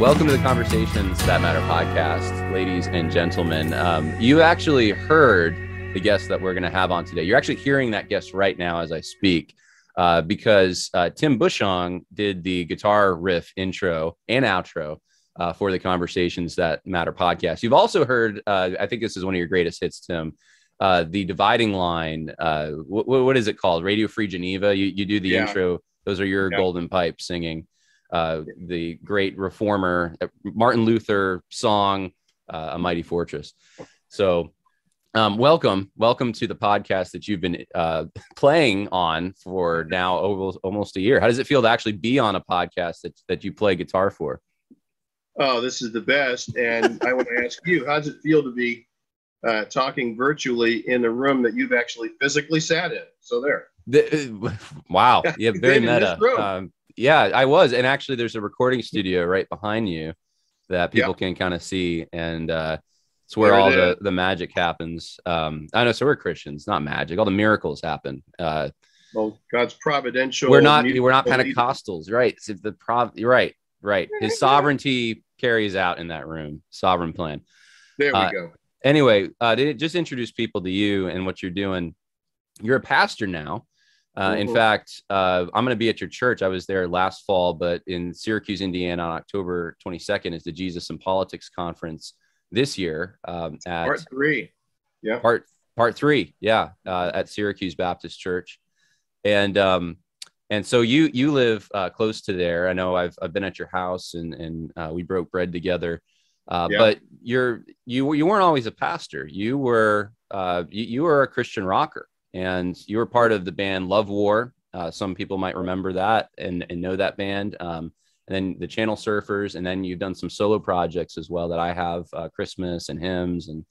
Welcome to the Conversations That Matter podcast, ladies and gentlemen. Um, you actually heard the guest that we're going to have on today. You're actually hearing that guest right now as I speak uh, because uh, Tim Bushong did the guitar riff intro and outro uh, for the Conversations That Matter podcast. You've also heard, uh, I think this is one of your greatest hits, Tim. Uh, the dividing line. Uh, wh- what is it called? Radio Free Geneva. You, you do the Yeah. intro. Those are your Yeah. golden pipes singing uh, the great reformer uh, Martin Luther song, uh, "A Mighty Fortress." So, um, welcome, welcome to the podcast that you've been uh, playing on for now over almost a year. How does it feel to actually be on a podcast that that you play guitar for? Oh, this is the best. And I want to ask you, how does it feel to be uh, talking virtually in a room that you've actually physically sat in? So there. The, wow, yeah, very Been in this meta. Um, yeah, I was, and actually, there's a recording studio right behind you that people can kind of see, and uh, it's where There it all the, the magic happens. Um, I know, so we're Christians, not magic. All the miracles happen. Uh, Well, God's providential. we're not we're not. Pentecostals, right? It's the prov- you're right, right. His sovereignty carries out in that room. Sovereign plan. There we uh, go. Anyway, uh, just introduce people to you and what you're doing. You're a pastor now. Uh, In Mhm. fact, uh, I'm going to be at your church. I was there last fall, but in Syracuse, Indiana, on October 22nd is the Jesus and Politics Conference this year um, at Part three. Yeah. part part three yeah uh, at syracuse baptist church and um and so you you live uh, close to there i know i've, I've been at your house and and uh, we broke bread together uh, Yeah. but you're you you weren't always a pastor you were uh you, you were a christian rocker and you were part of the band love war uh, some people might remember that and, and know that band um, and then the channel surfers and then you've done some solo projects as well that i have uh, christmas and hymns and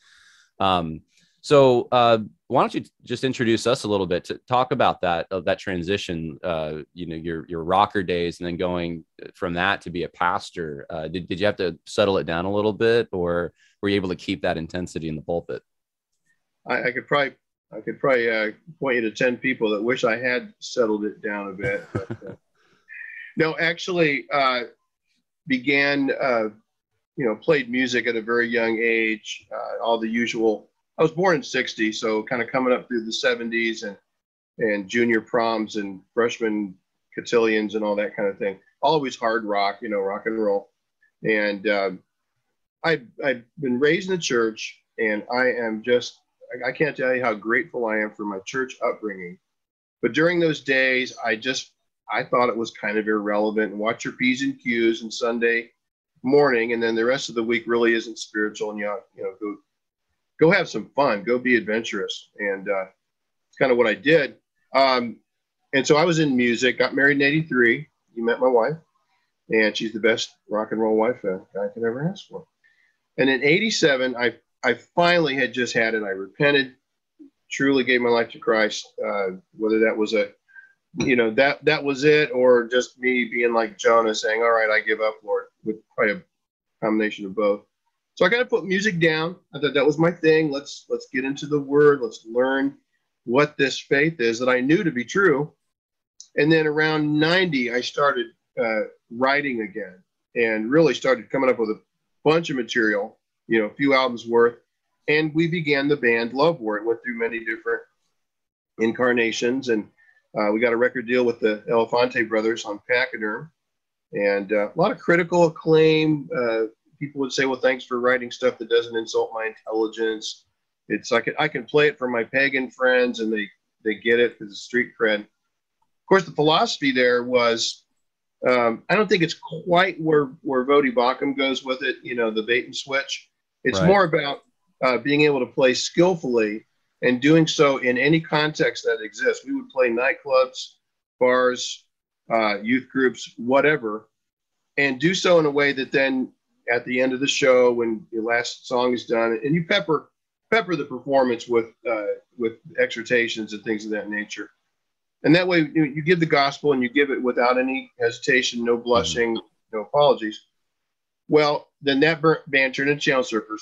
um, so uh, why don't you just introduce us a little bit to talk about that uh, that transition? Uh, you know, your your rocker days, and then going from that to be a pastor. Uh, did did you have to settle it down a little bit, or were you able to keep that intensity in the pulpit? I, I could probably I could probably uh, point you to ten people that wish I had settled it down a bit. But, uh, no, actually, uh, began uh, you know played music at a very young age. Uh, all the usual. I was born in '60, so kind of coming up through the '70s and and junior proms and freshman cotillions and all that kind of thing. Always hard rock, you know, rock and roll. And um, I I've been raised in the church, and I am just I- can't tell you how grateful I am for my church upbringing. But during those days, I just I thought it was kind of irrelevant. Watch your p's and q's and Sunday morning, and then the rest of the week really isn't spiritual. And you know, you know, go go have some fun, go be adventurous, and uh, it's kind of what I did. Um, and so I was in music. Got married in '83. You met my wife, and she's the best rock and roll wife a guy could ever ask for. And in '87, I I finally had just had it. I repented, truly gave my life to Christ. Uh, whether that was a, you know, that that was it, or just me being like Jonah, saying, "All right, I give up, Lord," with probably a combination of both. So I kind of put music down. I thought that was my thing. Let's let's get into the Word. Let's learn what this faith is that I knew to be true. And then around 90, I started uh, writing again and really started coming up with a bunch of material, you know, a few albums worth. And we began the band Love War. It went through many different incarnations. And uh, we got a record deal with the Elefante brothers on Pachyderm. And uh, a lot of critical acclaim. Uh, people would say, well, thanks for writing stuff that doesn't insult my intelligence. It's can I can play it for my pagan friends and they they get it because it's street cred. Of course, the philosophy there was um, I don't think it's quite where where Voddie Baucham goes with it. You know, the bait and switch. It's Right. more about uh, being able to play skillfully and doing so in any context that exists. We would play nightclubs, bars, uh, youth groups, whatever, and do so in a way that then at the end of the show, when your last song is done, and you pepper pepper the performance with uh, with exhortations and things of that nature. And that way, you, you give the gospel and you give it without any hesitation, no blushing, no apologies. Well, then that bur- band turned Channel Surfers.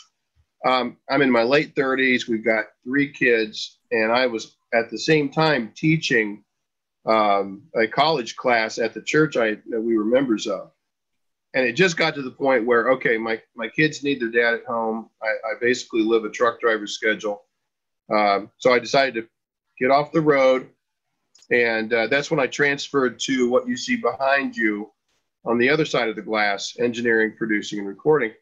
Um, I'm in my late 30s. We've got three kids, and I was at the same time teaching um, a college class at the church I that we were members of. and it just got to the point where okay, my my kids need their dad at home. I, I basically live a truck driver schedule, um, so I decided to get off the road, and uh, that's when I transferred to what you see behind you, on the other side of the glass, engineering, producing, and recording.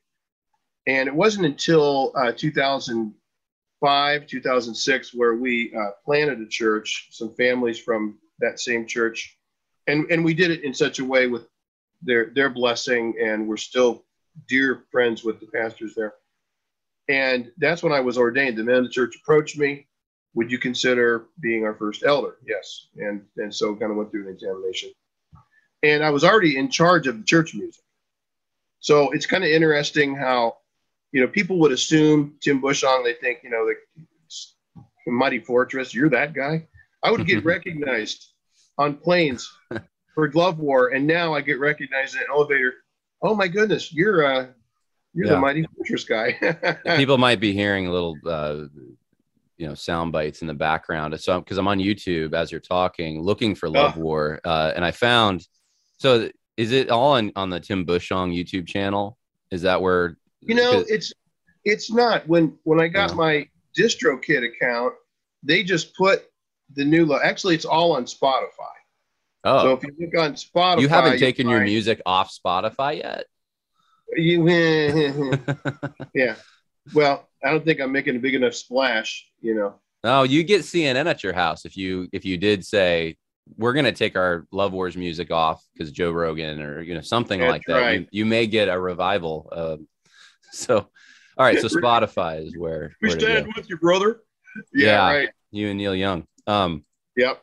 And it wasn't until uh, 2005, 2006, where we uh, planted a church. Some families from that same church, and and we did it in such a way with their their blessing, and we're still dear friends with the pastors there. And that's when I was ordained. The men of the church approached me. Would you consider being our first elder? Yes. And and so kind of went through an examination. And I was already in charge of the church music. So it's kind of interesting how, you know, people would assume Tim Bushong, they think, you know, the Mighty Fortress, you're that guy. I would get recognized on planes for Love War, and now I get recognized in an elevator. Oh my goodness, you're uh, you're yeah. the mighty fortress guy. People might be hearing a little, uh, you know, sound bites in the background. So because I'm on YouTube as you're talking, looking for Love oh. War, uh, and I found. So is it all on on the Tim Bushong YouTube channel? Is that where? You know, it's it's not. When when I got oh. my DistroKid account, they just put the new. Actually, it's all on Spotify. Oh. So if you look on Spotify, you haven't taken you your music off Spotify yet. You, yeah. Well, I don't think I'm making a big enough splash. You know. No, you get CNN at your house if you if you did say we're gonna take our Love Wars music off because Joe Rogan or you know something That's like that. Right. You, you, may get a revival. Uh, so, all right. So Spotify is where we where stand with you, brother. Yeah, yeah, right. You and Neil Young. Um. Yep.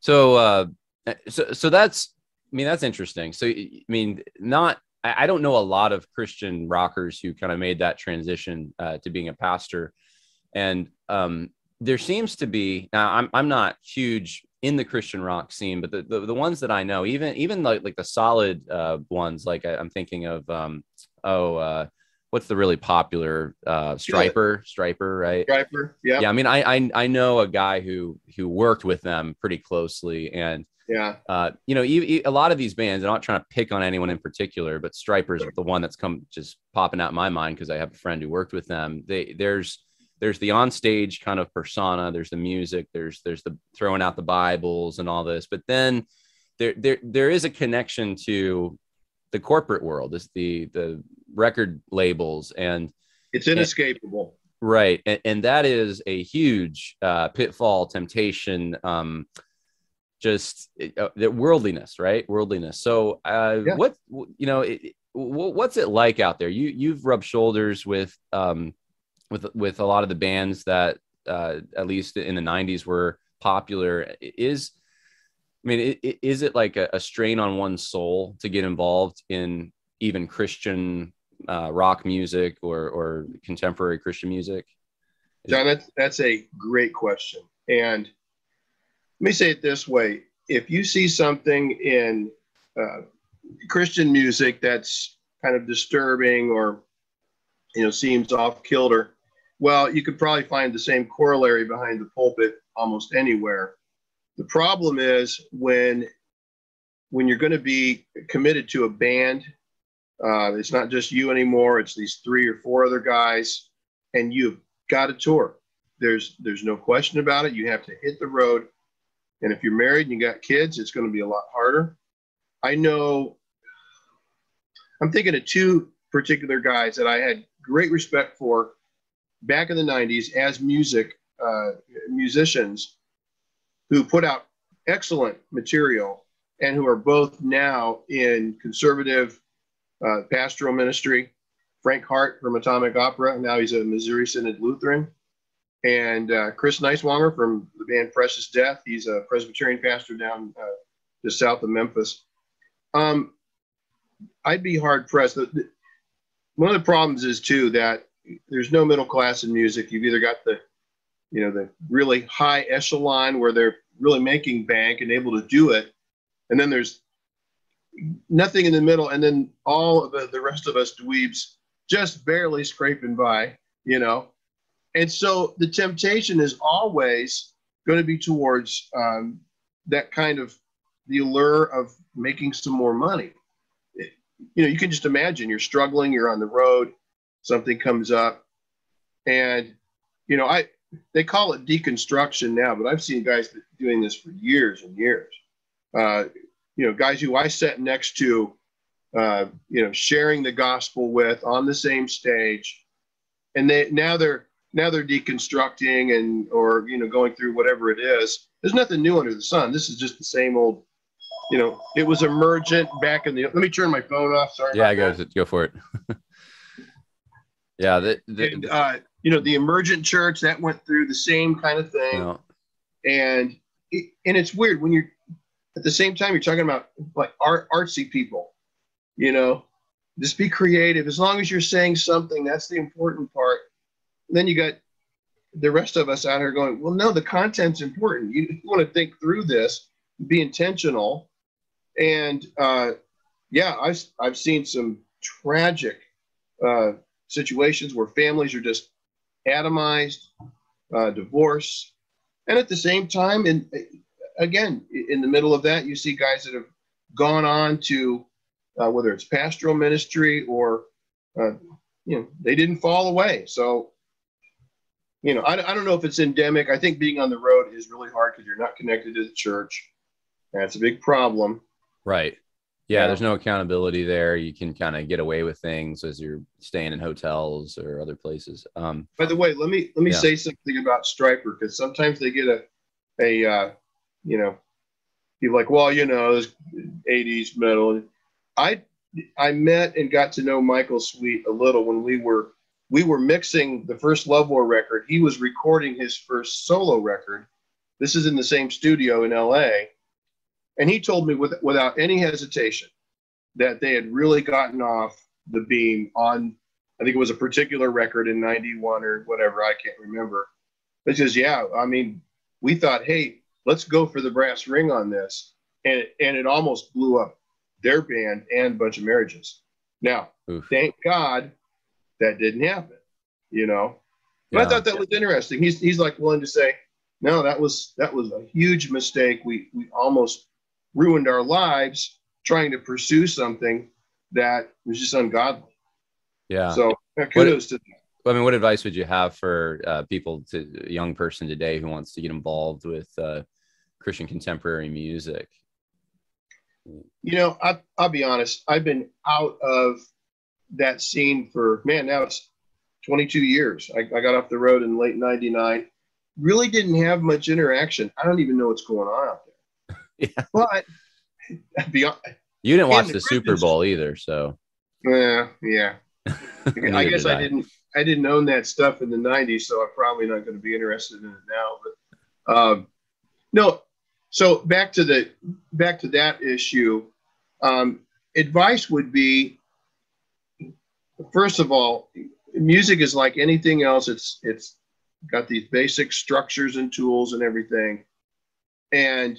So uh, uh, so so that's i mean that's interesting so i mean not i don't know a lot of christian rockers who kind of made that transition uh, to being a pastor and um, there seems to be now I'm, I'm not huge in the christian rock scene but the, the, the ones that i know even even like, like the solid uh, ones like I, am thinking of um, oh uh, what's the really popular uh Striper Stryper right Stryper yeah yeah i mean I, I i know a guy who who worked with them pretty closely and yeah. Uh, you know, a lot of these bands, I'm not trying to pick on anyone in particular, but Stryper's the one that's come just popping out in my mind because I have a friend who worked with them. They there's there's the onstage kind of persona, there's the music, there's there's the throwing out the Bibles and all this, but then there there there is a connection to the corporate world, is the the record labels and it's inescapable. And, right. And, and, that is a huge uh, pitfall, temptation. Um, just uh, the worldliness, right? Worldliness. So, uh, yeah. what you know, it, what's it like out there? You you've rubbed shoulders with um, with with a lot of the bands that uh, at least in the '90s were popular. Is I mean, is it like a, strain on one's soul to get involved in even Christian uh, rock music or or contemporary Christian music? John, that's that's a great question, and let me say it this way if you see something in uh, christian music that's kind of disturbing or you know seems off kilter well you could probably find the same corollary behind the pulpit almost anywhere. The problem is when when you're going to be committed to a band uh, it's not just you anymore it's these three or four other guys and you've got to tour. There's there's no question about it. You have to hit the road. And if you're married and you got kids, it's going to be a lot harder. I know, I'm thinking of two particular guys that I had great respect for back in the 90s as music uh, musicians who put out excellent material and who are both now in conservative uh, pastoral ministry. Frank Hart from Atomic Opera, now he's a Missouri Synod Lutheran and uh, Chris Neiswanger from the band Precious Death. He's a Presbyterian pastor down uh, just south of Memphis. Um, I'd be hard pressed. One of the problems is too that there's no middle class in music. You've either got the, you know, the really high echelon where they're really making bank and able to do it, and then there's nothing in the middle, and then all of the, the rest of us dweebs just barely scraping by, you know. And so the temptation is always going to be towards um, that kind of the allure of making some more money. you know, you can just imagine you're struggling, you're on the road, something comes up, and you know, I they call it deconstruction now, but I've seen guys doing this for years and years. Uh, you know, guys who I sat next to, uh, you know, sharing the gospel with on the same stage, and they now they're now they're deconstructing and or you know going through whatever it is. There's nothing new under the sun. This is just the same old. You know, it was emergent back in the. Let me turn my phone off. Sorry. Yeah, go go for it. yeah, the, the, and, uh, you know, the emergent church that went through the same kind of thing, no. and it, and it's weird when you're at the same time you're talking about like art artsy people, you know, just be creative. As long as you're saying something, that's the important part. And then you got the rest of us out here going, well, no, the content's important. You, you want to think through this, be intentional, and uh, yeah, I've I've seen some tragic uh, situations where families are just atomized, uh, divorce, and at the same time, and again, in the middle of that, you see guys that have gone on to uh, whether it's pastoral ministry or uh, you know they didn't fall away. So you know, I, I don't know if it's endemic. I think being on the road is really hard because you're not connected to the church. That's a big problem. Right. Yeah, yeah, there's no accountability there. You can kind of get away with things as you're staying in hotels or other places. Um, By the way, let me let me yeah. say something about Stryper because sometimes they get a a uh, you know, you're like, well, you know, this 80s metal. I I met and got to know Michael Sweet a little when we were we were mixing the first Love War record. He was recording his first solo record. This is in the same studio in LA. And he told me with, without any hesitation that they had really gotten off the beam on, I think it was a particular record in 91 or whatever, I can't remember. But says, yeah, I mean, we thought, hey, let's go for the brass ring on this. And it, and it almost blew up their band and a Bunch of Marriages. Now, Oof. thank God that didn't happen, you know. But yeah. I thought that was interesting. He's he's like willing to say, no, that was that was a huge mistake. We we almost ruined our lives trying to pursue something that was just ungodly. Yeah. So kudos what, to I mean, what advice would you have for uh, people to a young person today who wants to get involved with uh, Christian contemporary music? You know, I, I'll be honest. I've been out of that scene for man now it's 22 years I, I got off the road in late 99 really didn't have much interaction i don't even know what's going on out there yeah. but beyond you didn't watch the, the super bowl either so yeah yeah i guess did I. I didn't i didn't own that stuff in the 90s so i'm probably not going to be interested in it now but um, no so back to the back to that issue um, advice would be first of all, music is like anything else. It's it's got these basic structures and tools and everything, and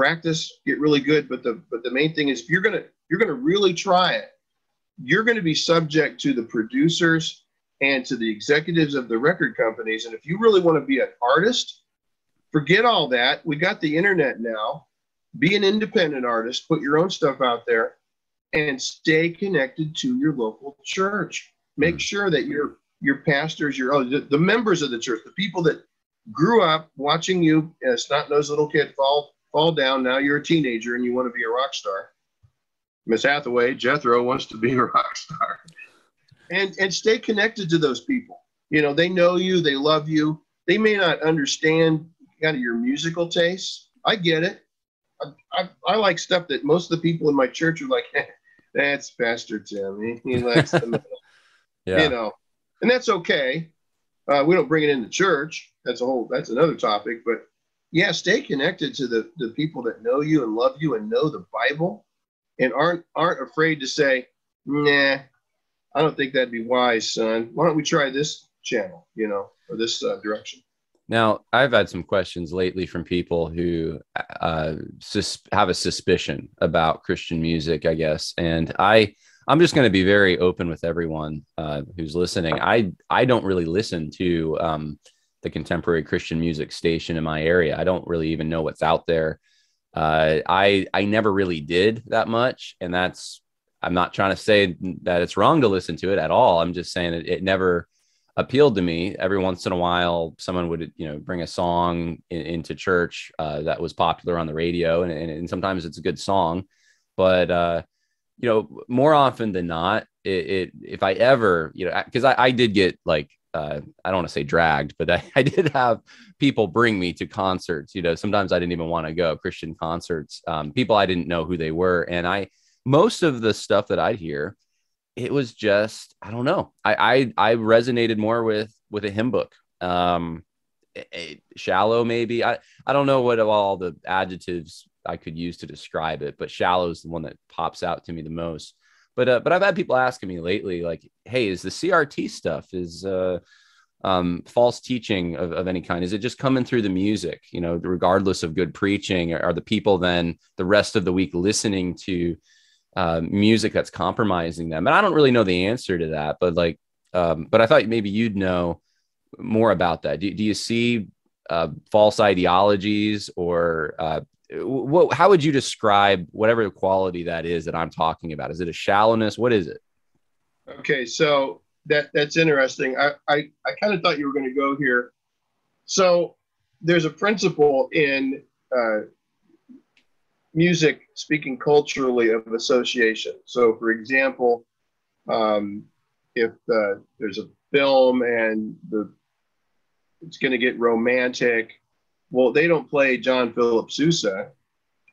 practice, get really good. But the but the main thing is if you're gonna you're gonna really try it, you're gonna be subject to the producers and to the executives of the record companies. And if you really want to be an artist, forget all that. We got the internet now. Be an independent artist. Put your own stuff out there and stay connected to your local church. Make mm. sure that your your pastors, your oh, the, the, members of the church, the people that grew up watching you as snot-nosed little kid fall fall down. Now you're a teenager and you want to be a rock star. Miss Hathaway, Jethro wants to be a rock star, and and stay connected to those people. You know, they know you, they love you. They may not understand kind of your musical tastes. I get it. I, I, I like stuff that most of the people in my church are like, that's Pastor Tim. He, he likes the middle. yeah. You know, and that's okay. Uh, we don't bring it into church. That's a whole. That's another topic. But yeah, stay connected to the the people that know you and love you and know the Bible, and aren't aren't afraid to say, nah, I don't think that'd be wise, son. Why don't we try this channel? You know, or this uh, direction. Now, I've had some questions lately from people who uh, sus- have a suspicion about Christian music, I guess, and I I'm just going to be very open with everyone uh, who's listening. I I don't really listen to um, the contemporary Christian music station in my area. I don't really even know what's out there. uh, I I never really did that much, and that's I'm not trying to say that it's wrong to listen to it at all. I'm just saying it, it never appealed to me. Every once in a while, someone would you know bring a song in, into church uh, that was popular on the radio, and, and, and, sometimes it's a good song, but uh, you know more often than not, it, it if I ever you know because I, I did get like uh, I don't want to say dragged, but I, I, did have people bring me to concerts. You know, sometimes I didn't even want to go Christian concerts. Um, people I didn't know who they were, and I most of the stuff that I'd hear, it was just I don't know. I I, I resonated more with with a hymn book. Um, a, a shallow maybe. I I don't know what of all the adjectives I could use to describe it, but shallow is the one that pops out to me the most. But uh, but I've had people asking me lately, like, hey, is the CRT stuff is uh, um, false teaching of, of any kind? Is it just coming through the music? You know, regardless of good preaching, are the people then the rest of the week listening to uh, music that's compromising them? And I don't really know the answer to that, but like, um, but I thought maybe you'd know more about that. Do, do you see uh, false ideologies or uh, what, how would you describe whatever quality that is that I'm talking about? Is it a shallowness? What is it? Okay, so that that's interesting. I I, I kind of thought you were going to go here. So there's a principle in uh, music, speaking culturally, of association. So, for example, um, if uh, there's a film and the it's going to get romantic well, they don't play John Philip Sousa.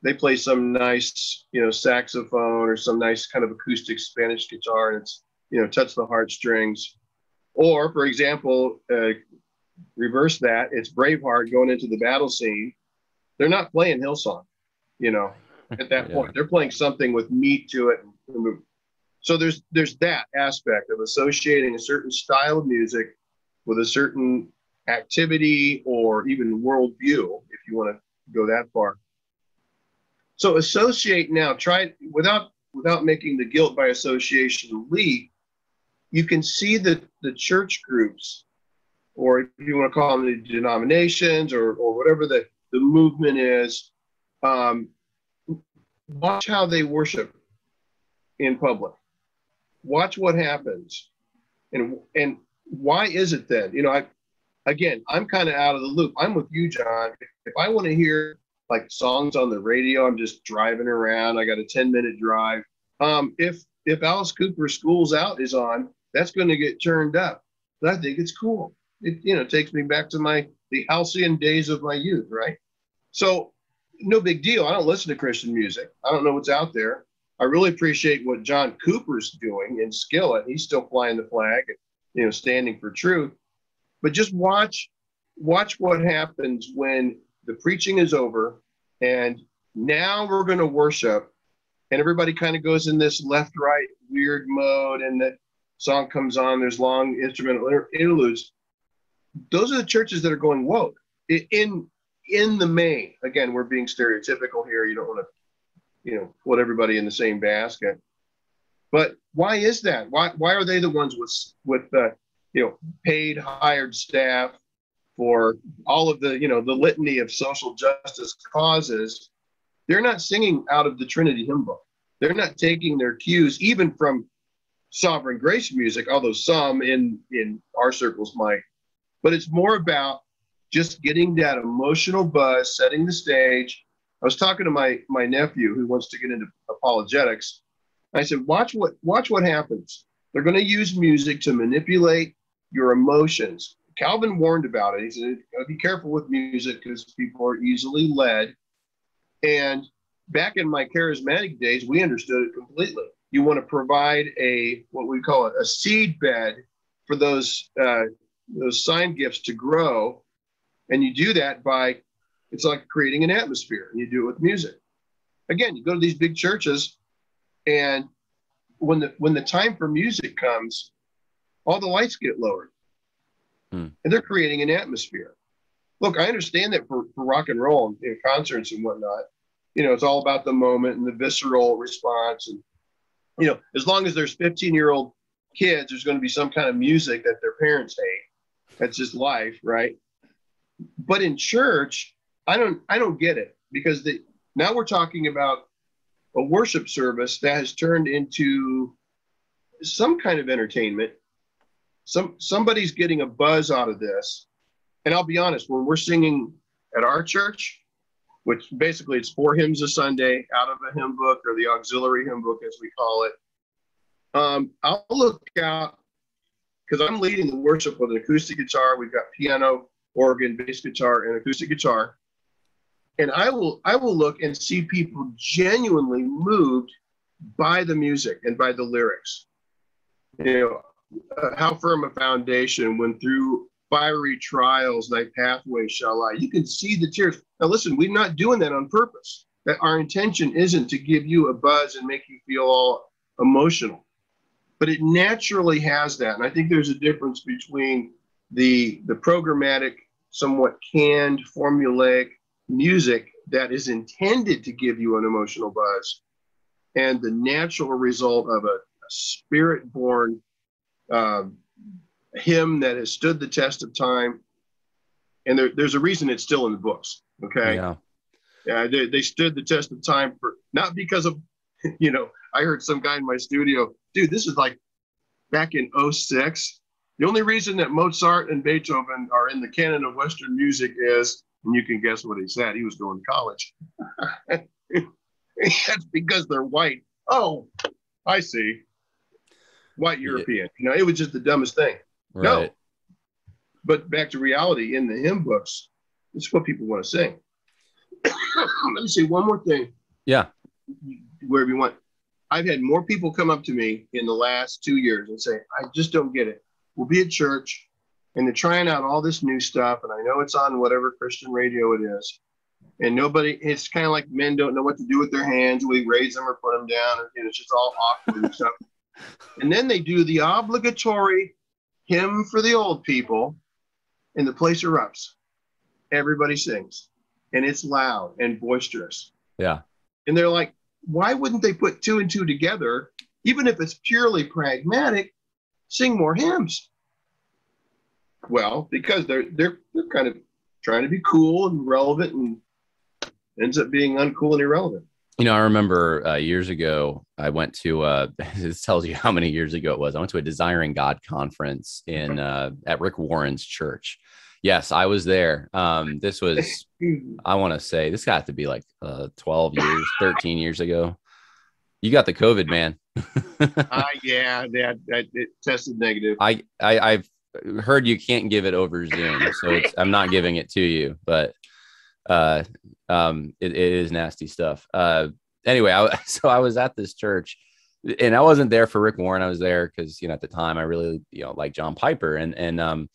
They play some nice, you know, saxophone or some nice kind of acoustic Spanish guitar, and it's, you know, touch the heartstrings. Or, for example, uh, reverse that, it's Braveheart going into the battle scene. They're not playing Hillsong, you know, at that yeah. point. They're playing something with meat to it. So there's there's that aspect of associating a certain style of music with a certain activity or even worldview, if you want to go that far. So associate now, try without without making the guilt by association leap, you can see that the church groups, or if you want to call them the denominations or, or whatever the, the movement is, um, watch how they worship in public. Watch what happens. And and why is it then? You know, I again, I'm kind of out of the loop. I'm with you, John. If I want to hear like songs on the radio, I'm just driving around. I got a 10 minute drive. Um, if if Alice Cooper Schools Out is on, that's going to get turned up. But I think it's cool. It you know takes me back to my the halcyon days of my youth, right? So no big deal. I don't listen to Christian music. I don't know what's out there. I really appreciate what John Cooper's doing in Skillet. He's still flying the flag and you know standing for truth. But just watch watch what happens when the preaching is over and now we're going to worship and everybody kind of goes in this left right weird mode and the song comes on there's long instrumental interludes. Those are the churches that are going whoa in in the main again we're being stereotypical here you don't want to you know put everybody in the same basket. But why is that? Why why are they the ones with with uh, you know, paid hired staff for all of the, you know, the litany of social justice causes, they're not singing out of the Trinity hymn book. They're not taking their cues even from sovereign grace music, although some in in our circles might. But it's more about just getting that emotional buzz, setting the stage. I was talking to my my nephew who wants to get into apologetics. I said, watch what watch what happens. They're going to use music to manipulate your emotions. Calvin warned about it. He said, be careful with music because people are easily led. And back in my charismatic days, we understood it completely. You want to provide a what we call it a seed bed for those uh, those sign gifts to grow, and you do that by it's like creating an atmosphere, and you do it with music. Again, you go to these big churches, and when the when the time for music comes, all the lights get lowered. Hmm. And they're creating an atmosphere. Look, I understand that for, for rock and roll and, and concerts and whatnot, you know, it's all about the moment and the visceral response. And, you know, as long as there's 15 year old kids, there's going to be some kind of music that their parents hate. That's just life, right? But in church, I don't I don't get it because the now we're talking about a worship service that has turned into some kind of entertainment. Some somebody's getting a buzz out of this. And I'll be honest, when we're singing at our church, which basically it's four hymns a Sunday out of a hymn book or the auxiliary hymn book as we call it. Um, I'll look out because I'm leading the worship with an acoustic guitar. We've got piano, organ, bass guitar, and acoustic guitar. And I will I will look and see people genuinely moved by the music and by the lyrics. You know, uh, how firm a foundation when through fiery trials thy pathway shall lie. You can see the tears. Now listen, we're not doing that on purpose. That our intention isn't to give you a buzz and make you feel all emotional but it naturally has that. And I think there's a difference between the the programmatic, somewhat canned, formulaic music that is intended to give you an emotional buzz, and the natural result of a, a spirit-born uh, hymn that has stood the test of time. And there, there's a reason it's still in the books. Okay. Yeah. Yeah. They, they stood the test of time for not because of, you know, I heard some guy in my studio dude, this is like back in 06. The only reason that Mozart and Beethoven are in the canon of Western music is, and you can guess what he said, he was going to college. That's because they're white. Oh, I see. White European. You know, it was just the dumbest thing. Right. No. But back to reality in the hymn books, it's what people want to sing. Let me say one more thing. Yeah. Wherever you want. I've had more people come up to me in the last two years and say, I just don't get it. We'll be at church and they're trying out all this new stuff. And I know it's on whatever Christian radio it is. And nobody, it's kind of like men don't know what to do with their hands. We raise them or put them down. And, you know, it's just all awkward and stuff. And then they do the obligatory hymn for the old people and the place erupts. Everybody sings and it's loud and boisterous. Yeah. And they're like, why wouldn't they put two and two together, even if it's purely pragmatic, sing more hymns? Well, because they're they're they're kind of trying to be cool and relevant and ends up being uncool and irrelevant. You know, I remember uh, years ago, I went to, uh, this tells you how many years ago it was. I went to a Desiring God conference in, uh, at Rick Warren's church. Yes, I was there. Um, this was, I want to say, this got to be like uh, 12 years, 13 years ago. You got the COVID, man. uh, yeah, that, that it tested negative. I, I I've heard you can't give it over Zoom, so I'm not giving it to you. But uh, um, it, it is nasty stuff. Uh, anyway, I, so I was at this church, and I wasn't there for Rick Warren. I was there because you know at the time I really you know like John Piper, and and um,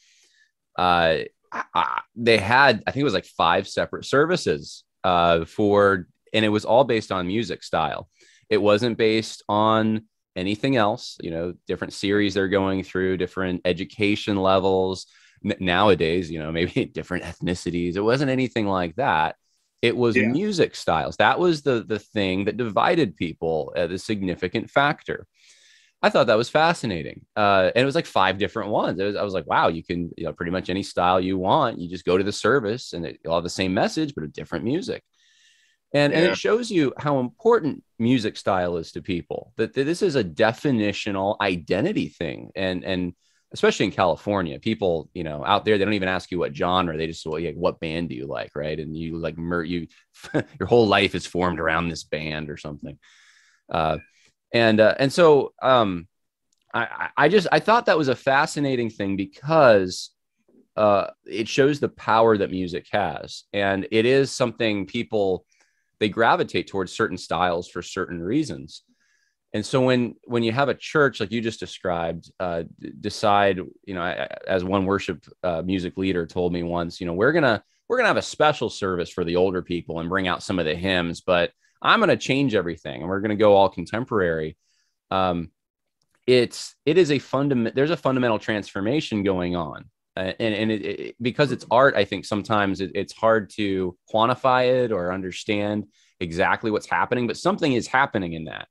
uh, I, they had, I think it was like five separate services uh, for, and it was all based on music style. It wasn't based on anything else, you know, different series they're going through, different education levels. N- nowadays, you know, maybe different ethnicities. It wasn't anything like that. It was yeah. music styles. That was the the thing that divided people as a significant factor. I thought that was fascinating. Uh, and it was like five different ones. Was, I was like, wow, you can, you know, pretty much any style you want. You just go to the service and it, will have the same message, but a different music. And, yeah. and it shows you how important music style is to people that, that this is a definitional identity thing. And, and especially in California, people, you know, out there, they don't even ask you what genre. They just, well, yeah, what band do you like? Right. And you like, mer- you, your whole life is formed around this band or something. Uh, and uh, and so um, I I just I thought that was a fascinating thing because uh, it shows the power that music has, and it is something people they gravitate towards certain styles for certain reasons. And so when when you have a church like you just described, uh, decide you know as one worship uh, music leader told me once, you know we're gonna we're gonna have a special service for the older people and bring out some of the hymns, but I'm to change everything and we're to go all contemporary. Um, it's it is a fundamental. There's a fundamental transformation going on, and and it, it, because it's art, I think sometimes it, it's hard to quantify it or understand exactly what's happening, but something is happening in that.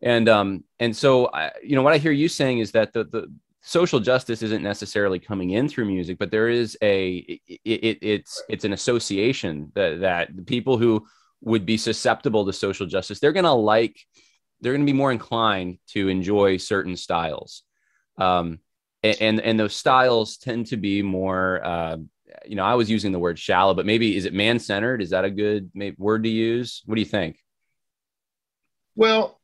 And um and so I, you know what I hear you saying is that the the social justice isn't necessarily coming in through music, but there is a it, it, it's it's an association that that the people who would be susceptible to social justice they're going to like they're going to be more inclined to enjoy certain styles um, and, and, those styles tend to be more uh, you know i was using the word shallow but maybe is it man-centered? Is that a good word to use? What do you think? Well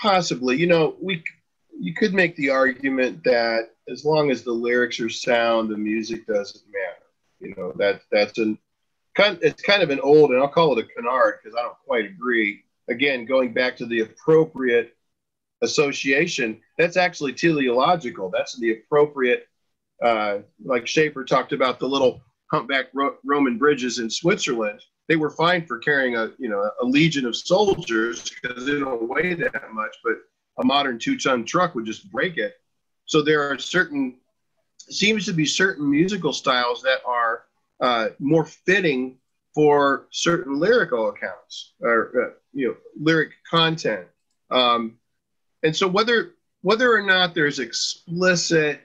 possibly. You know we you could make the argument that as long as the lyrics are sound the music doesn't matter. You know that that's an kind it's kind of an old and i'll call it a canard because i don't quite agree. Again going back to the appropriate association that's actually teleological that's the appropriate uh, like Schaeffer talked about the little humpback Ro- Roman bridges in Switzerland. They were fine for carrying a you know a legion of soldiers because they don't weigh that much, but a modern two-ton truck would just break it. So there are certain seems to be certain musical styles that are uh, more fitting for certain lyrical accounts or uh, you know lyric content. Um, and so whether whether or not there's explicit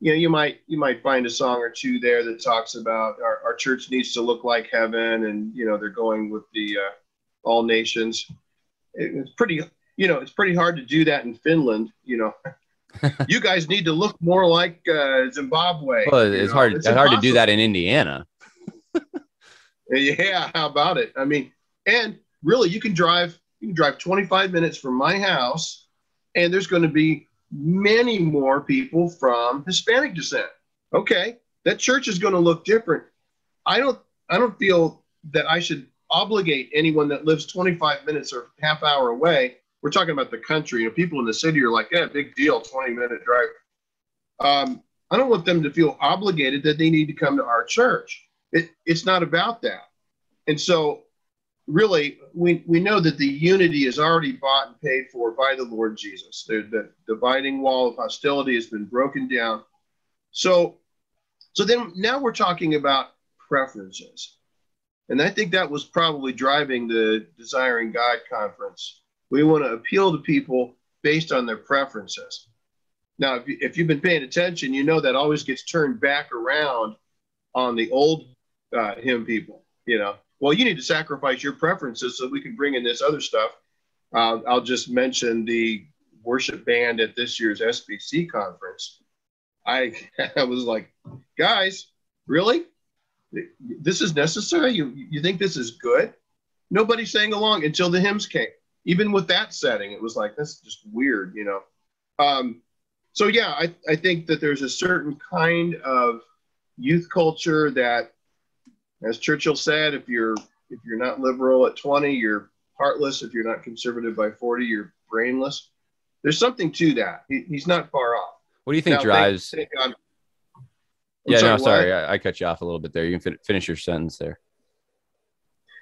you know you might you might find a song or two there that talks about our, our church needs to look like heaven and you know they're going with the uh, all nations. It, it's pretty you know it's pretty hard to do that in finland you know. You guys need to look more like uh, zimbabwe well it's know? hard it's, it's hard to do that in indiana. Yeah how about it? I mean and really you can drive you can drive 25 minutes from my house and there's going to be many more people from Hispanic descent. Okay, that church is going to look different. I don't I don't feel that I should obligate anyone that lives 25 minutes or half hour away. We're talking about the country. You know, people in the city are like, yeah, big deal, 20 minute drive. Um, I don't want them to feel obligated that they need to come to our church. It, it's not about that. And so really, we, we know that the unity is already bought and paid for by the Lord Jesus. The, the dividing wall of hostility has been broken down. So, so then now we're talking about preferences. And I think that was probably driving the Desiring God conference. We want to appeal to people based on their preferences. Now, if, you, if you've been paying attention, you know that always gets turned back around on the old uh, hymn people. You know, well, you need to sacrifice your preferences so we can bring in this other stuff. Uh, I'll just mention the worship band at this year's SBC conference. I, I was like, guys, really? This is necessary? You, you think this is good? Nobody sang along until the hymns came. Even with that setting, it was like, that's just weird, you know? Um, so, yeah, I, I think that there's a certain kind of youth culture that as Churchill said, if you're if you're not liberal at 20, you're heartless. If you're not conservative by 40, you're brainless. There's something to that. He, he's not far off. What do you think now, drives? Thank, thank yeah, sorry, no, sorry, I, I, cut you off a little bit there. You can fin- finish your sentence there.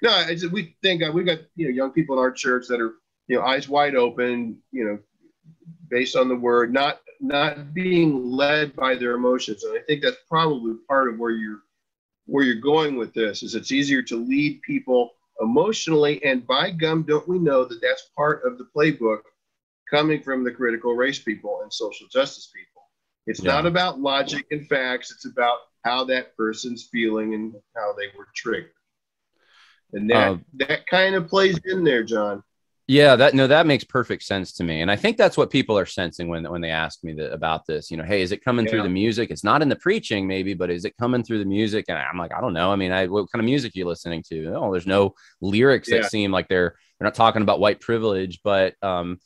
No, I just, we think uh, we've got you know young people in our church that are you know eyes wide open, you know, based on the word, not not being led by their emotions, and I think that's probably part of where you're where you're going with this is it's easier to lead people emotionally. And by gum don't we know that that's part of the playbook coming from the critical race people and social justice people? It's yeah. not about logic and facts. It's about how that person's feeling and how they were triggered and that uh, that kind of plays in there john yeah, that no, that makes perfect sense to me, and I think that's what people are sensing when when they ask me the, about this. You know, hey, is it coming yeah. through the music? It's not in the preaching, maybe, but is it coming through the music? And I'm like, I don't know. I mean, I, what kind of music are you listening to? Oh, there's no lyrics yeah. that seem like they're they're not talking about white privilege, but um,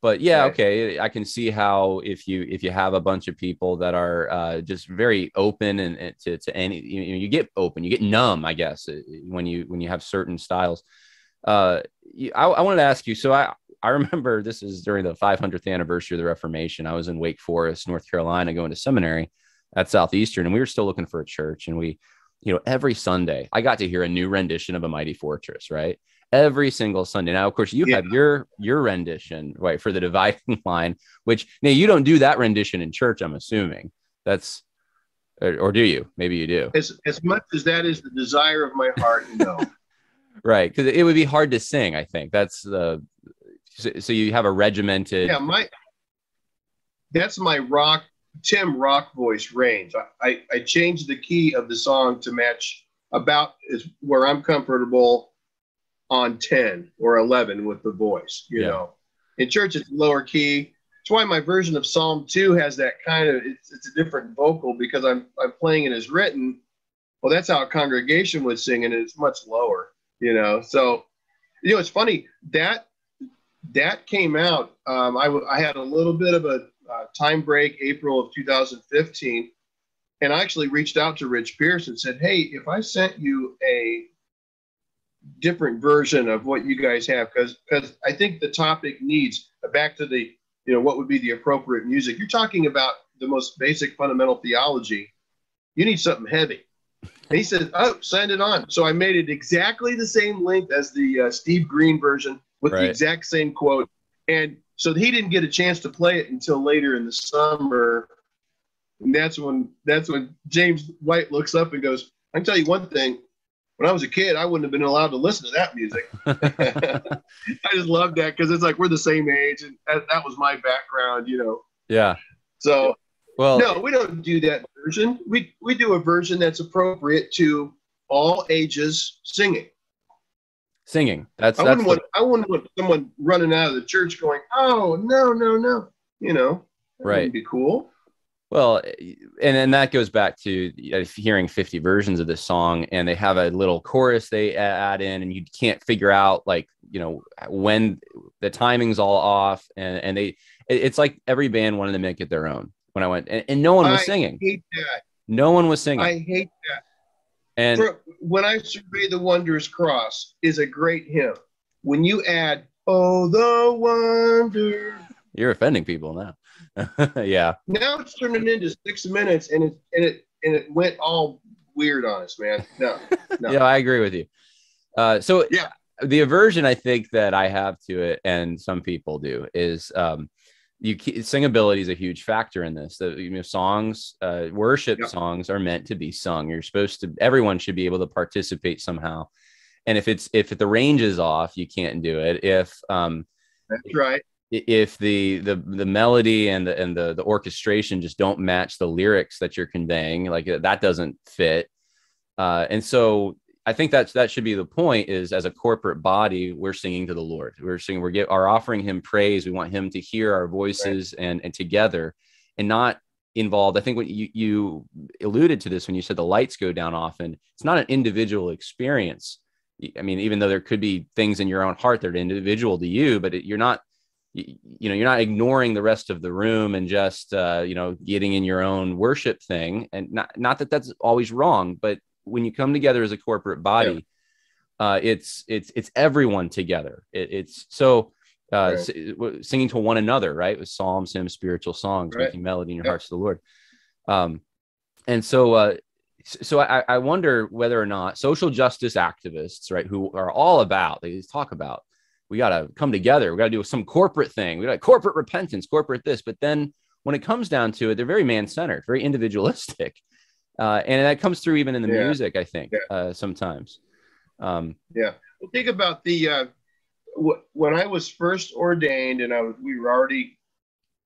but yeah, right. okay, I can see how if you if you have a bunch of people that are uh, just very open and, and to to any you, know, you get open, you get numb, I guess, uh, when you when you have certain styles uh, I, I wanted to ask you. So I, I remember this is during the 500th anniversary of the Reformation. I was in Wake Forest, North Carolina, going to seminary at Southeastern, and we were still looking for a church. And we, you know, every Sunday I got to hear a new rendition of a Mighty Fortress, right? Every single Sunday. Now, of course, you yeah. have your your rendition, right, for the dividing line. Which now you don't do that rendition in church. I'm assuming that's, or, or do you? Maybe you do. As as much as that is the desire of my heart, no. Right because it would be hard to sing i think that's the so, so, you have a regimented yeah my that's my rock tim rock voice range I, I i changed the key of the song to match about is where i'm comfortable on 10 or 11 with the voice, you Yeah. know. In church, it's lower key. That's why my version of Psalm 2 has that kind of, it's, it's a different vocal because I'm, I'm playing it as written. Well, that's how a congregation would sing, and it's much lower, you know. So, you know, it's funny that that came out. Um, I, w- I had a little bit of a uh, time break, April of 2015, and I actually reached out to Rich Pierce and said, "Hey, if I sent you a different version of what you guys have, because because I think the topic needs back to the you know what would be the appropriate music. You're talking about the most basic fundamental theology. You need something heavy." And he said, "Oh, send it on." So I made it exactly the same length as the uh, Steve Green version with the exact same quote, and so he didn't get a chance to play it until later in the summer. And that's when that's when James White looks up and goes, "I can tell you one thing. When I was a kid, I wouldn't have been allowed to listen to that music. I just love that because it's like we're the same age, and that, that was my background, you know. yeah. So Well, no, we don't do that version. We we do a version that's appropriate to all ages singing. singing. That's I that's wouldn't the- want I wouldn't want someone running out of the church going, "Oh no, no, no," you know. Right. Be cool. Well, and then that goes back to uh, hearing 50 versions of this song, and they have a little chorus they add in, and you can't figure out like you know when the timing's all off, and and they it's like every band wanted to make it their own. When I went, and, and no one was I singing, hate that. no one was singing, I hate that. and For, when I survey the wondrous cross is a great hymn. When you add, "Oh the wonder," you're offending people now. yeah, now it's turning into six minutes, and it and it and it went all weird on us, man. No, no. yeah, I agree with you. Uh, so Yeah. the aversion I think that I have to it, and some people do, is um, you singability is a huge factor in this. The you know songs, uh, worship Yeah. songs are meant to be sung. You're supposed to. Everyone should be able to participate somehow. And if it's if the range is off, you can't do it. If um, That's right. if the the the melody and the and the the orchestration just don't match the lyrics that you're conveying like that doesn't fit uh and so i think that's that should be the point is as a corporate body we're singing to the lord. We're singing we're get, are offering him praise. We want him to hear our voices and and together and not involved. I think when you you alluded to this when you said the lights go down often it's not an individual experience. I mean even though there could be things in your own heart that are individual to you but it, you're not you, you know you're not ignoring the rest of the room and just uh, you know getting in your own worship thing. And not not that that's always wrong but when you come together as a corporate body uh, it's it's it's everyone together it, it's so uh, Right. singing to one another right with psalms hymns spiritual songs Right. making melody in your Yep. hearts to the lord um, and so uh, so I, I wonder whether or not social justice activists right who are all about they talk about we got to come together. We got to do some corporate thing. We got corporate repentance, corporate this. But then when it comes down to it, they're very man centered, very individualistic. Uh, and that comes through even in the Yeah. music, I think, Yeah. uh, sometimes. Um, Well, think about the uh, wh- when I was first ordained, and I was we were already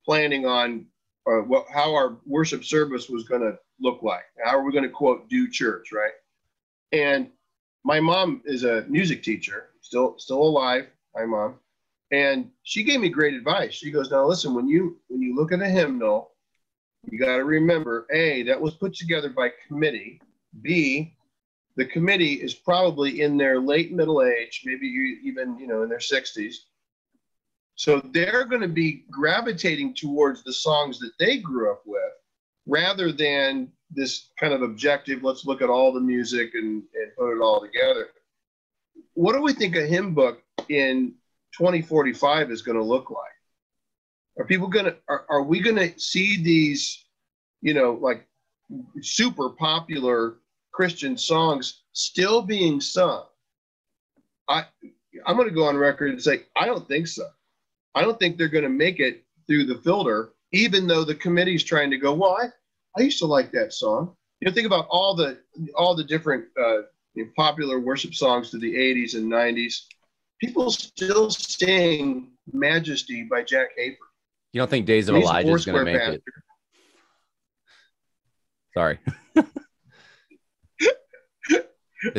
planning on uh, what how our worship service was going to look like. How are we going to quote do church, right? And my mom is a music teacher, still still alive. my mom. And she gave me great advice. She goes, "Now listen, when you when you look at a hymnal, you got to remember, a that was put together by committee. B the committee is probably in their late middle age, maybe even you know in their 60s. So they're going to be gravitating towards the songs that they grew up with, rather than this kind of objective. Let's look at all the music and, and put it all together. What do we think a hymn book in 2045 is going to look like? Are people going to are, are we going to see these, you know, like super popular Christian songs still being sung. I I'm going to go on record and say I don't think so. I don't think they're going to make it through the filter, even though the committee's trying to go. Well, I, I used to like that song. You know, think about all the all the different uh, you know, popular worship songs to the 80s and 90s. People still sing "Majesty" by Jack Hayford. you don't think Days of Elijah is going to make pastor. it? Sorry. it's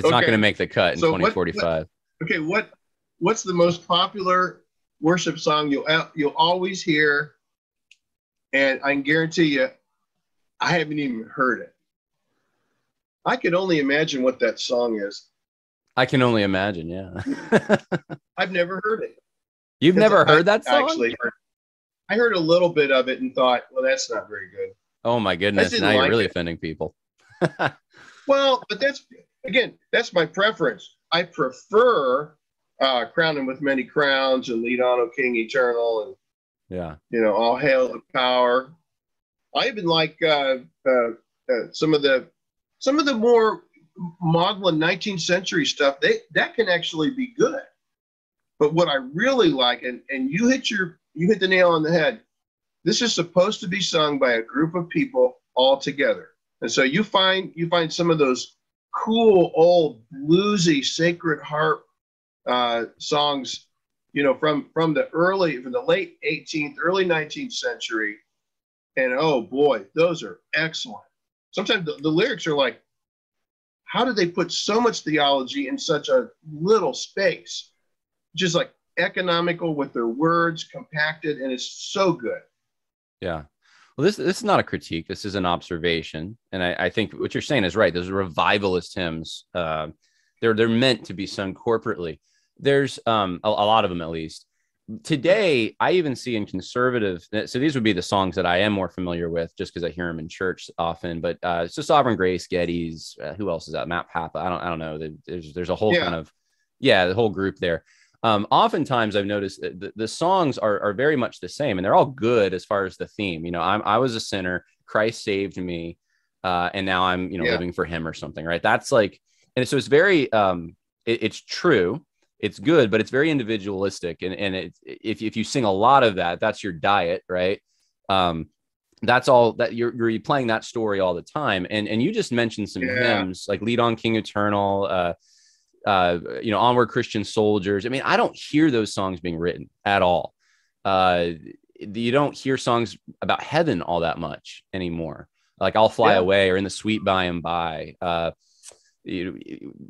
not going to make the cut in So what- 2045. Okay, what what's the most popular worship song you'll uh, you'll always hear? And I can guarantee you, I haven't even heard it. I can only imagine what that song is. I can only imagine. Yeah. I've never heard it. You've never heard that song? Actually, heard, I heard a little bit of it and thought, well, that's not very good. Oh my goodness! Now like you're really it. offending people. well, but that's again, that's my preference. I prefer uh, crowning with many crowns and lead on, O King Eternal, and yeah, you know, all hail the power. I even like uh, uh, uh, some of the some of the more maudlin 19th century stuff. They that can actually be good. But what I really like, and and you hit your you hit the nail on the head. This is supposed to be sung by a group of people all together. And so you find you find some of those cool old bluesy Sacred Harp uh, songs, you know, from from the early from the late 18th, early 19th century, and oh boy, those are excellent. Sometimes the, the lyrics are like, how did they put so much theology in such a little space? Just like economical with their words, compacted, and it's so good. Yeah. Well, this this is not a critique. This is an observation, and I, I think what you're saying is right. Those revivalist hymns, uh, they're they're meant to be sung corporately. There's um, a, a lot of them, at least. Today, I even see in conservative. So these would be the songs that I am more familiar with, just because I hear them in church often. But uh, so Sovereign Grace, Gettys. Uh, who else is that? Matt Papa. I don't. I don't know. There's there's a whole yeah. kind of yeah, the whole group there um, oftentimes I've noticed the, the songs are, are very much the same and they're all good as far as the theme. You know, I'm, I was a sinner, Christ saved me, uh, and now I'm, you know, yeah. living for him or something, right? That's like, and so it's very, um, it, it's true, it's good, but it's very individualistic. And, and it, if, if you sing a lot of that, that's your diet, right? Um, that's all that you're, you're playing that story all the time. And, and you just mentioned some yeah. hymns like lead on King Eternal, uh, uh, you know, onward Christian soldiers. I mean, I don't hear those songs being written at all. Uh, you don't hear songs about heaven all that much anymore. Like I'll fly yeah. away or in the sweet by and by. Uh, you,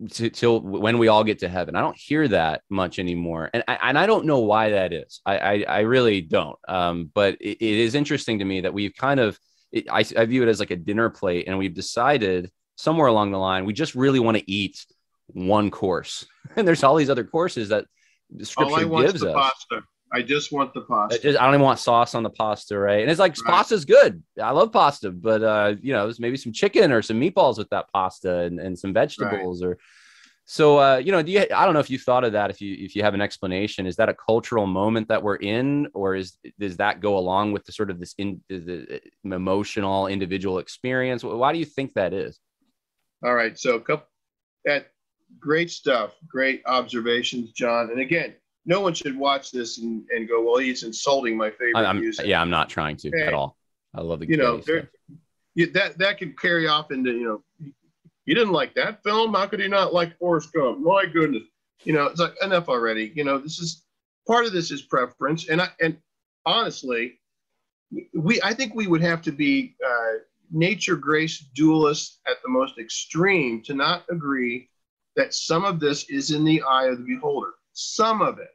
till when we all get to heaven. I don't hear that much anymore, and I, and I don't know why that is. I I, I really don't. Um, but it, it is interesting to me that we've kind of it, I, I view it as like a dinner plate, and we've decided somewhere along the line we just really want to eat one course, and there's all these other courses that the scripture gives us. Pasta. I just want the pasta. Just, I don't even want sauce on the pasta, right? And it's like right. pasta's good. I love pasta, but uh, you know, there's maybe some chicken or some meatballs with that pasta and, and some vegetables right. or so uh, you know, do you I don't know if you thought of that if you if you have an explanation. Is that a cultural moment that we're in, or is does that go along with the sort of this in the, the emotional individual experience? Why do you think that is? All right. So a couple at great stuff. Great observations, Jon. And again, no one should watch this and, and go, well, he's insulting my favorite I'm, music. Yeah, I'm not trying to at all. I love the you know you, that that could carry off into you know you didn't like that film. How could he not like Forrest Gump? My goodness, you know it's like enough already. You know this is part of this is preference, and I and honestly, we I think we would have to be uh, nature grace dualists at the most extreme to not agree that some of this is in the eye of the beholder. Some of it.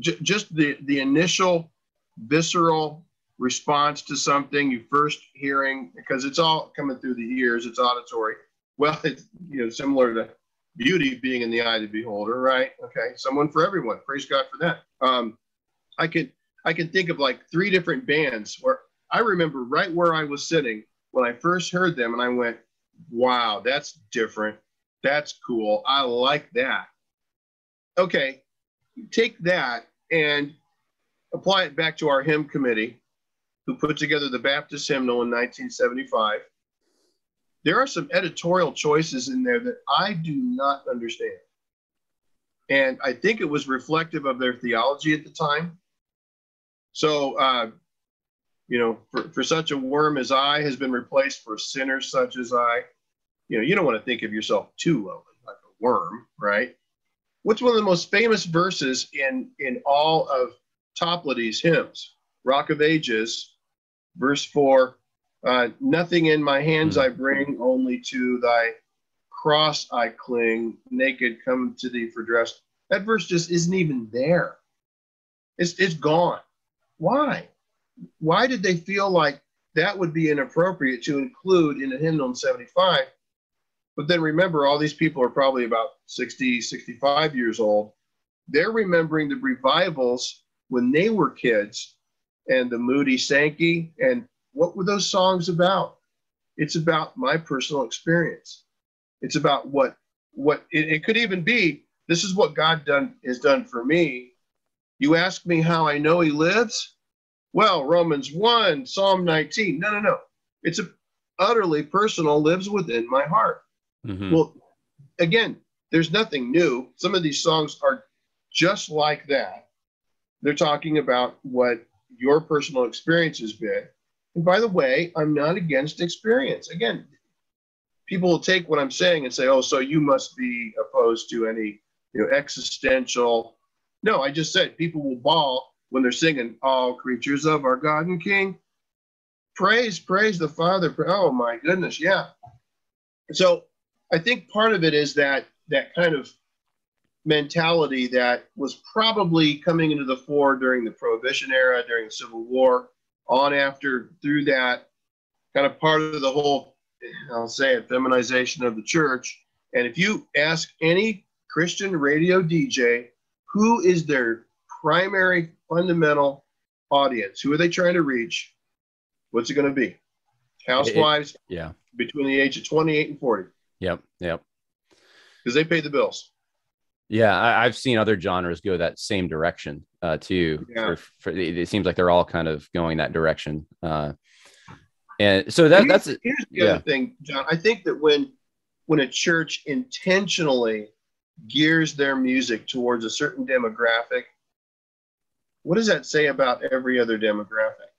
J- just the, the initial visceral response to something you first hearing, because it's all coming through the ears, it's auditory. Well, it's you know similar to beauty being in the eye of the beholder, right? Okay, someone for everyone. Praise God for that. Um, I could I can think of like three different bands where I remember right where I was sitting when I first heard them, and I went, "Wow, that's different. That's cool. I like that. Okay, take that and apply it back to our hymn committee who put together the Baptist hymnal in 1975. There are some editorial choices in there that I do not understand. And I think it was reflective of their theology at the time. So, uh, you know, for, for such a worm as I has been replaced for sinners such as I you know, you don't want to think of yourself too lowly, like a worm, right? What's one of the most famous verses in in all of Toplady's hymns? Rock of Ages, verse four. Uh, Nothing in my hands I bring, only to thy cross I cling. Naked come to thee for dress. That verse just isn't even there. It's it's gone. Why? Why did they feel like that would be inappropriate to include in a hymnal in 75? But then remember, all these people are probably about 60, 65 years old. They're remembering the revivals when they were kids and the Moody Sankey. And what were those songs about? It's about my personal experience. It's about what what it, it could even be. This is what God done has done for me. You ask me how I know He lives. Well, Romans one, Psalm 19. No, no, no. It's a utterly personal. Lives within my heart. Mm-hmm. Well, again, there's nothing new. Some of these songs are just like that. They're talking about what your personal experience has been. And by the way, I'm not against experience. Again, people will take what I'm saying and say, "Oh, so you must be opposed to any, you know, existential." No, I just said people will bawl when they're singing "All creatures of our God and King." Praise, praise the Father. Oh my goodness, yeah. So I think part of it is that that kind of mentality that was probably coming into the fore during the Prohibition era, during the Civil War, on after through that kind of part of the whole, I'll say it, feminization of the church. And if you ask any Christian radio DJ who is their primary fundamental audience, who are they trying to reach? What's it going to be? Housewives, it, yeah, between the age of 28 and 40. Yep, yep. Because they pay the bills. Yeah, I, have seen other genres go that same direction uh, too. Yeah. For, for, it seems like they're all kind of going that direction. Uh, and so that, here's, that's here's the yeah. other thing, Jon. I think that when when a church intentionally gears their music towards a certain demographic, what does that say about every other demographic?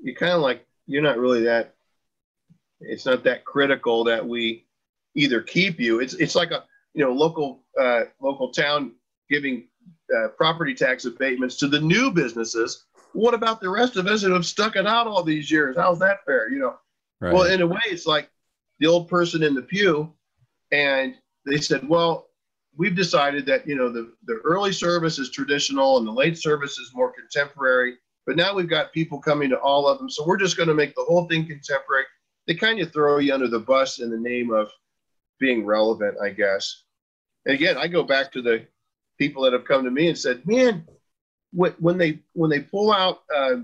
You kind of like you're not really that. It's not that critical that we either keep you. It's it's like a you know local uh, local town giving uh, property tax abatements to the new businesses. What about the rest of us who have stuck it out all these years? How's that fair? You know. Right. Well, in a way, it's like the old person in the pew, and they said, "Well, we've decided that you know the the early service is traditional and the late service is more contemporary, but now we've got people coming to all of them, so we're just going to make the whole thing contemporary." They kind of throw you under the bus in the name of being relevant, I guess. And again, I go back to the people that have come to me and said, "Man, when they when they pull out uh,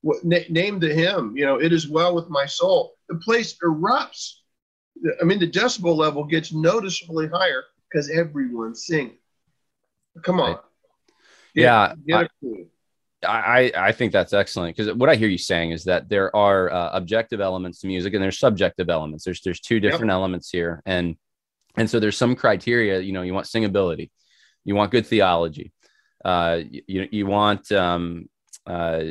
what, name the hymn, you know, it is well with my soul. The place erupts. I mean, the decibel level gets noticeably higher because everyone's singing. Come on. Get, yeah. Get I, I I think that's excellent because what I hear you saying is that there are uh, objective elements to music and there's subjective elements. There's there's two different yep. elements here, and and so there's some criteria. You know, you want singability, you want good theology, uh, you you want um, uh,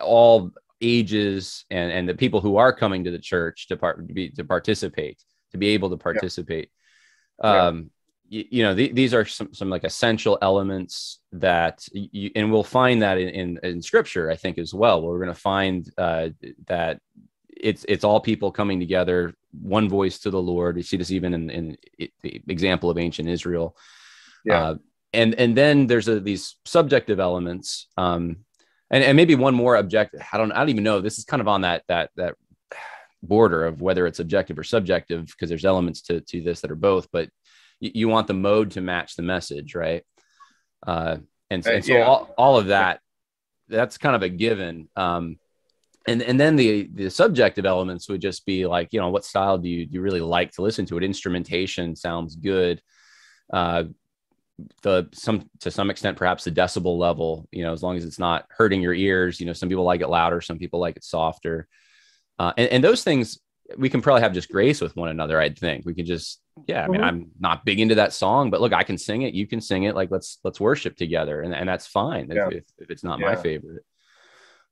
all ages and and the people who are coming to the church to part to be to participate to be able to participate. Yep. Um, you, you know the, these are some, some like essential elements that you, and we'll find that in, in, in scripture i think as well we're going to find uh, that it's it's all people coming together one voice to the lord. You see this even in, in the example of ancient israel. Yeah. Uh, and and then there's a, these subjective elements um, and, and maybe one more objective. I don't i don't even know. This is kind of on that that that border of whether it's objective or subjective because there's elements to to this that are both but you, you want the mode to match the message, right? Uh, and, and so yeah. all, all of that, that's kind of a given. Um, and and then the the subjective elements would just be like, you know, what style do you do you really like to listen to? It instrumentation sounds good. Uh, the some to some extent perhaps the decibel level you know as long as it's not hurting your ears you know some people like it louder some people like it softer uh, and, and those things we can probably have just grace with one another. I'd think we can just, yeah. I mean, mm-hmm. I'm not big into that song, but look, I can sing it. You can sing it. Like let's let's worship together, and, and that's fine yeah. if, if, it's not yeah. my favorite.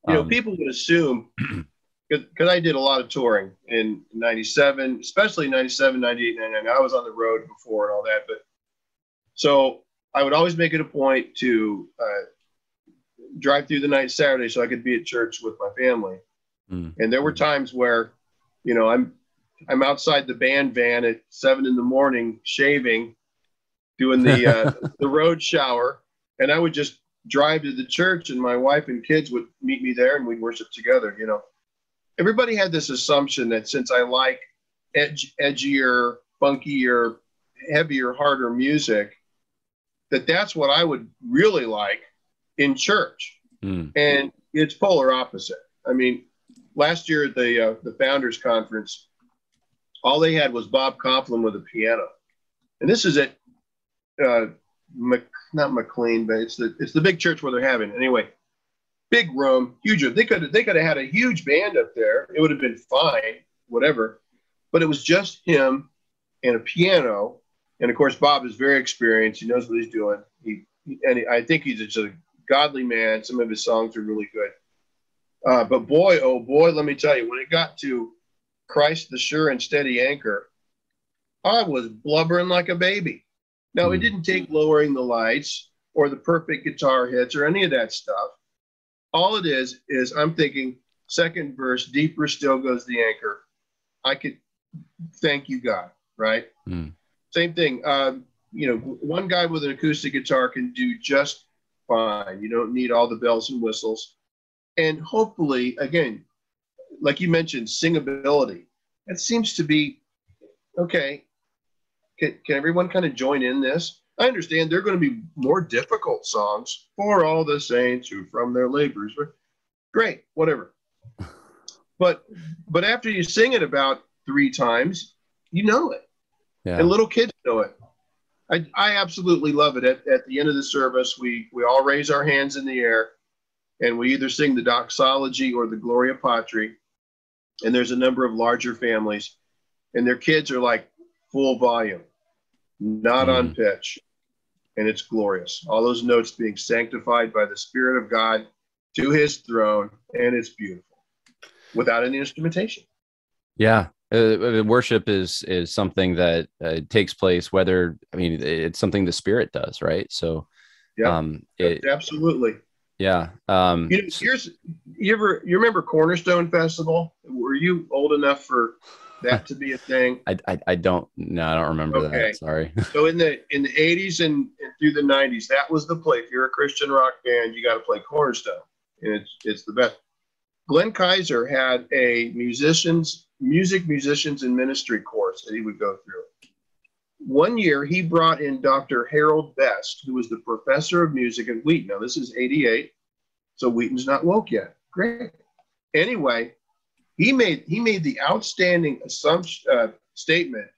You um, know, people would assume because I did a lot of touring in '97, especially '97, '98, '99. I was on the road before and all that, but so I would always make it a point to uh, drive through the night Saturday so I could be at church with my family. Mm. And there were times where you know, I'm I'm outside the band van at seven in the morning shaving, doing the uh, the road shower, and I would just drive to the church, and my wife and kids would meet me there, and we'd worship together. You know, everybody had this assumption that since I like edge, edgier, funkier, heavier, harder music, that that's what I would really like in church. Mm. And it's polar opposite. I mean, last year at the uh, the founders conference, all they had was Bob Kauflin with a piano, and this is at uh, Mc, not McLean, but it's the it's the big church where they're having anyway. Big room, huge. They could they could have had a huge band up there. It would have been fine, whatever. But it was just him and a piano, and of course Bob is very experienced. He knows what he's doing. He and I think he's just a godly man. Some of his songs are really good. Uh, but boy, oh boy, let me tell you, when it got to Christ the sure and steady anchor, I was blubbering like a baby. Now, it hmm. didn't take lowering the lights or the perfect guitar hits or any of that stuff. All it is, is I'm thinking, second verse, deeper still goes the anchor. I could thank you, God, right? Mm. Same thing. Um, you know, one guy with an acoustic guitar can do just fine. You don't need all the bells and whistles and hopefully, again, like you mentioned, singability. It seems to be okay. Can, can everyone kind of join in this? I understand they're going to be more difficult songs for all the saints who from their labors. Great, whatever. But but after you sing it about three times, you know it. Yeah. And little kids know it. I, I absolutely love it. At, at the end of the service, we we all raise our hands in the air and we either sing the doxology or the Gloria Patri. And there's a number of larger families, and their kids are like full volume, not mm. on pitch. And it's glorious. All those notes being sanctified by the Spirit of God to his throne, and it's beautiful without any instrumentation. Yeah, uh, worship is is something that uh, takes place whether i mean it's something the spirit does right so yeah um it, absolutely yeah. Um, you know, here's you ever you remember Cornerstone Festival? You old enough for that to be a thing? I, I, I don't no, I don't remember okay. that. Sorry. so in the in the 80s and, and, through the 90s, that was the play. If you're a Christian rock band, you got to play Cornerstone, and it's it's the best. Glenn Kaiser had a musicians music musicians and ministry course that he would go through one year he brought in Dr. Harold Best, who was the professor of music at Wheaton. Now, this is 88, so Wheaton's not woke yet. Great. Anyway, he made he made the outstanding assumption uh, statement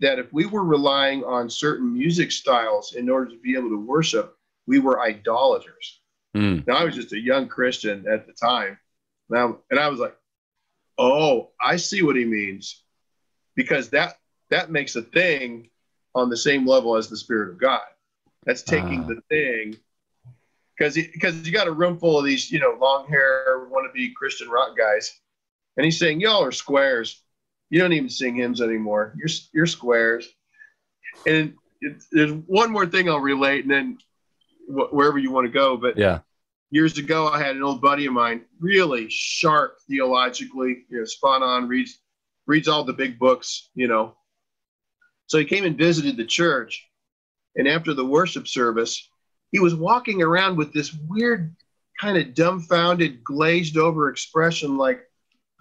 that if we were relying on certain music styles in order to be able to worship, we were idolaters. Mm. Now I was just a young Christian at the time. Now and I was like, "Oh, I see what he means." Because that that makes a thing on the same level as the Spirit of God. That's taking uh. the thing because because you got a room full of these you know long hair wannabe Christian rock guys, and he's saying y'all are squares. You don't even sing hymns anymore. You're you're squares. And it, there's one more thing I'll relate, and then wh- wherever you want to go. But yeah, years ago I had an old buddy of mine, really sharp theologically, you know, spot on, reads reads all the big books, you know, so he came and visited the church. And after the worship service, he was walking around with this weird, kind of dumbfounded, glazed over expression like,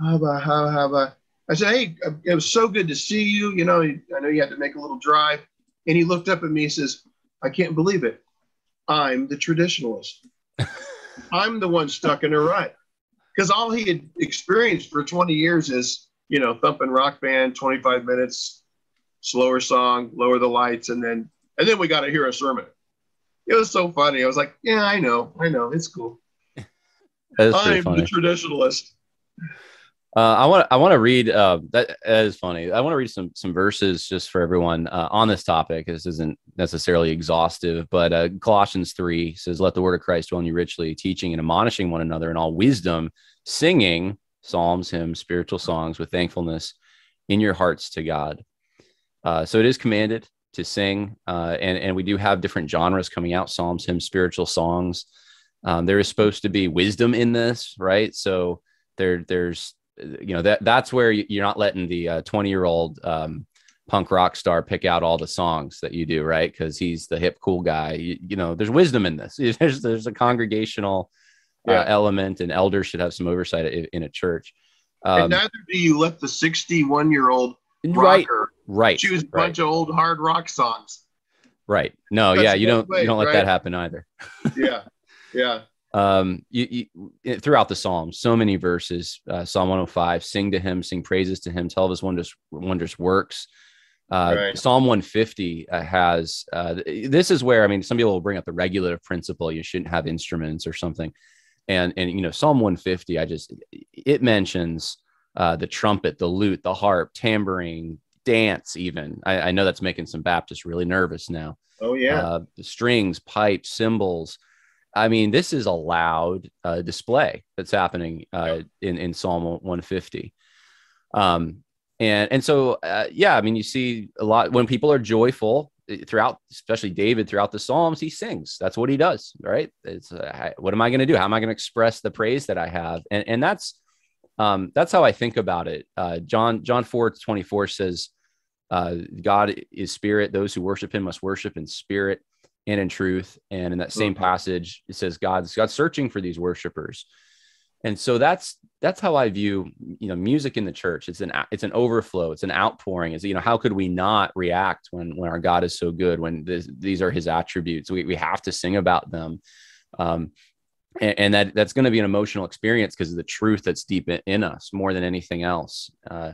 haba, haba, haba. I said, Hey, it was so good to see you. You know, I know you had to make a little drive. And he looked up at me and says, I can't believe it. I'm the traditionalist. I'm the one stuck in a rut. Because all he had experienced for 20 years is, you know, thumping rock band, 25 minutes, slower song, lower the lights, and then and then we got to hear a sermon. It was so funny. I was like, yeah, I know, I know, it's cool. I'm funny. the traditionalist. Uh, I want I want to read uh, that, that is funny. I want to read some some verses just for everyone uh, on this topic. This isn't necessarily exhaustive, but uh, Colossians three says, "Let the word of Christ dwell in you richly, teaching and admonishing one another in all wisdom, singing psalms, hymns, spiritual songs with thankfulness in your hearts to God." Uh, so it is commanded to sing, and and we do have different genres coming out: psalms, hymns, spiritual songs. Um, there is supposed to be wisdom in this, right? So there there's you know that that's where you're not letting the 20 uh, year old um, punk rock star pick out all the songs that you do, right? Because he's the hip cool guy. You, you, know, there's wisdom in this. There's there's a congregational uh, element, and elders should have some oversight in, in a church. Um, and neither do you let the 61 year old right, right, choose a right. bunch of old hard rock songs. Right. No, That's yeah, you don't way, you don't let right? that happen either. yeah. Yeah. Um, you, you, throughout the Psalms, so many verses. Uh, Psalm 105: Sing to Him, sing praises to Him, tell of His wondrous wondrous works. Uh, right. Psalm 150 uh, has uh, this is where I mean, some people will bring up the regulative principle. You shouldn't have instruments or something, and and you know, Psalm 150, I just it mentions uh, the trumpet, the lute, the harp, tambourine, dance. Even I, I know that's making some Baptists really nervous now. Oh yeah, uh, the strings, pipes, cymbals. I mean, this is a loud uh, display that's happening uh, in in Psalm 150. Um, and and so uh, yeah, I mean, you see a lot when people are joyful eh, throughout, especially David throughout the Psalms, he sings. That's what he does, right? It's uh, what am I going to do? How am I going to express the praise that I have? And and that's um, that's how I think about it. Uh, John John four twenty four says, uh, "God is spirit; those who worship Him must worship in spirit and in truth. And in that same mm-hmm. passage, it says God's God's searching for these worshipers. And so that's that's how I view you know music in the church. It's an it's an overflow. It's an outpouring. Is you know how could we not react when when our God is so good? When this, these are His attributes, we we have to sing about them. Um, and, and that that's going to be an emotional experience because of the truth that's deep in, in us more than anything else. Uh,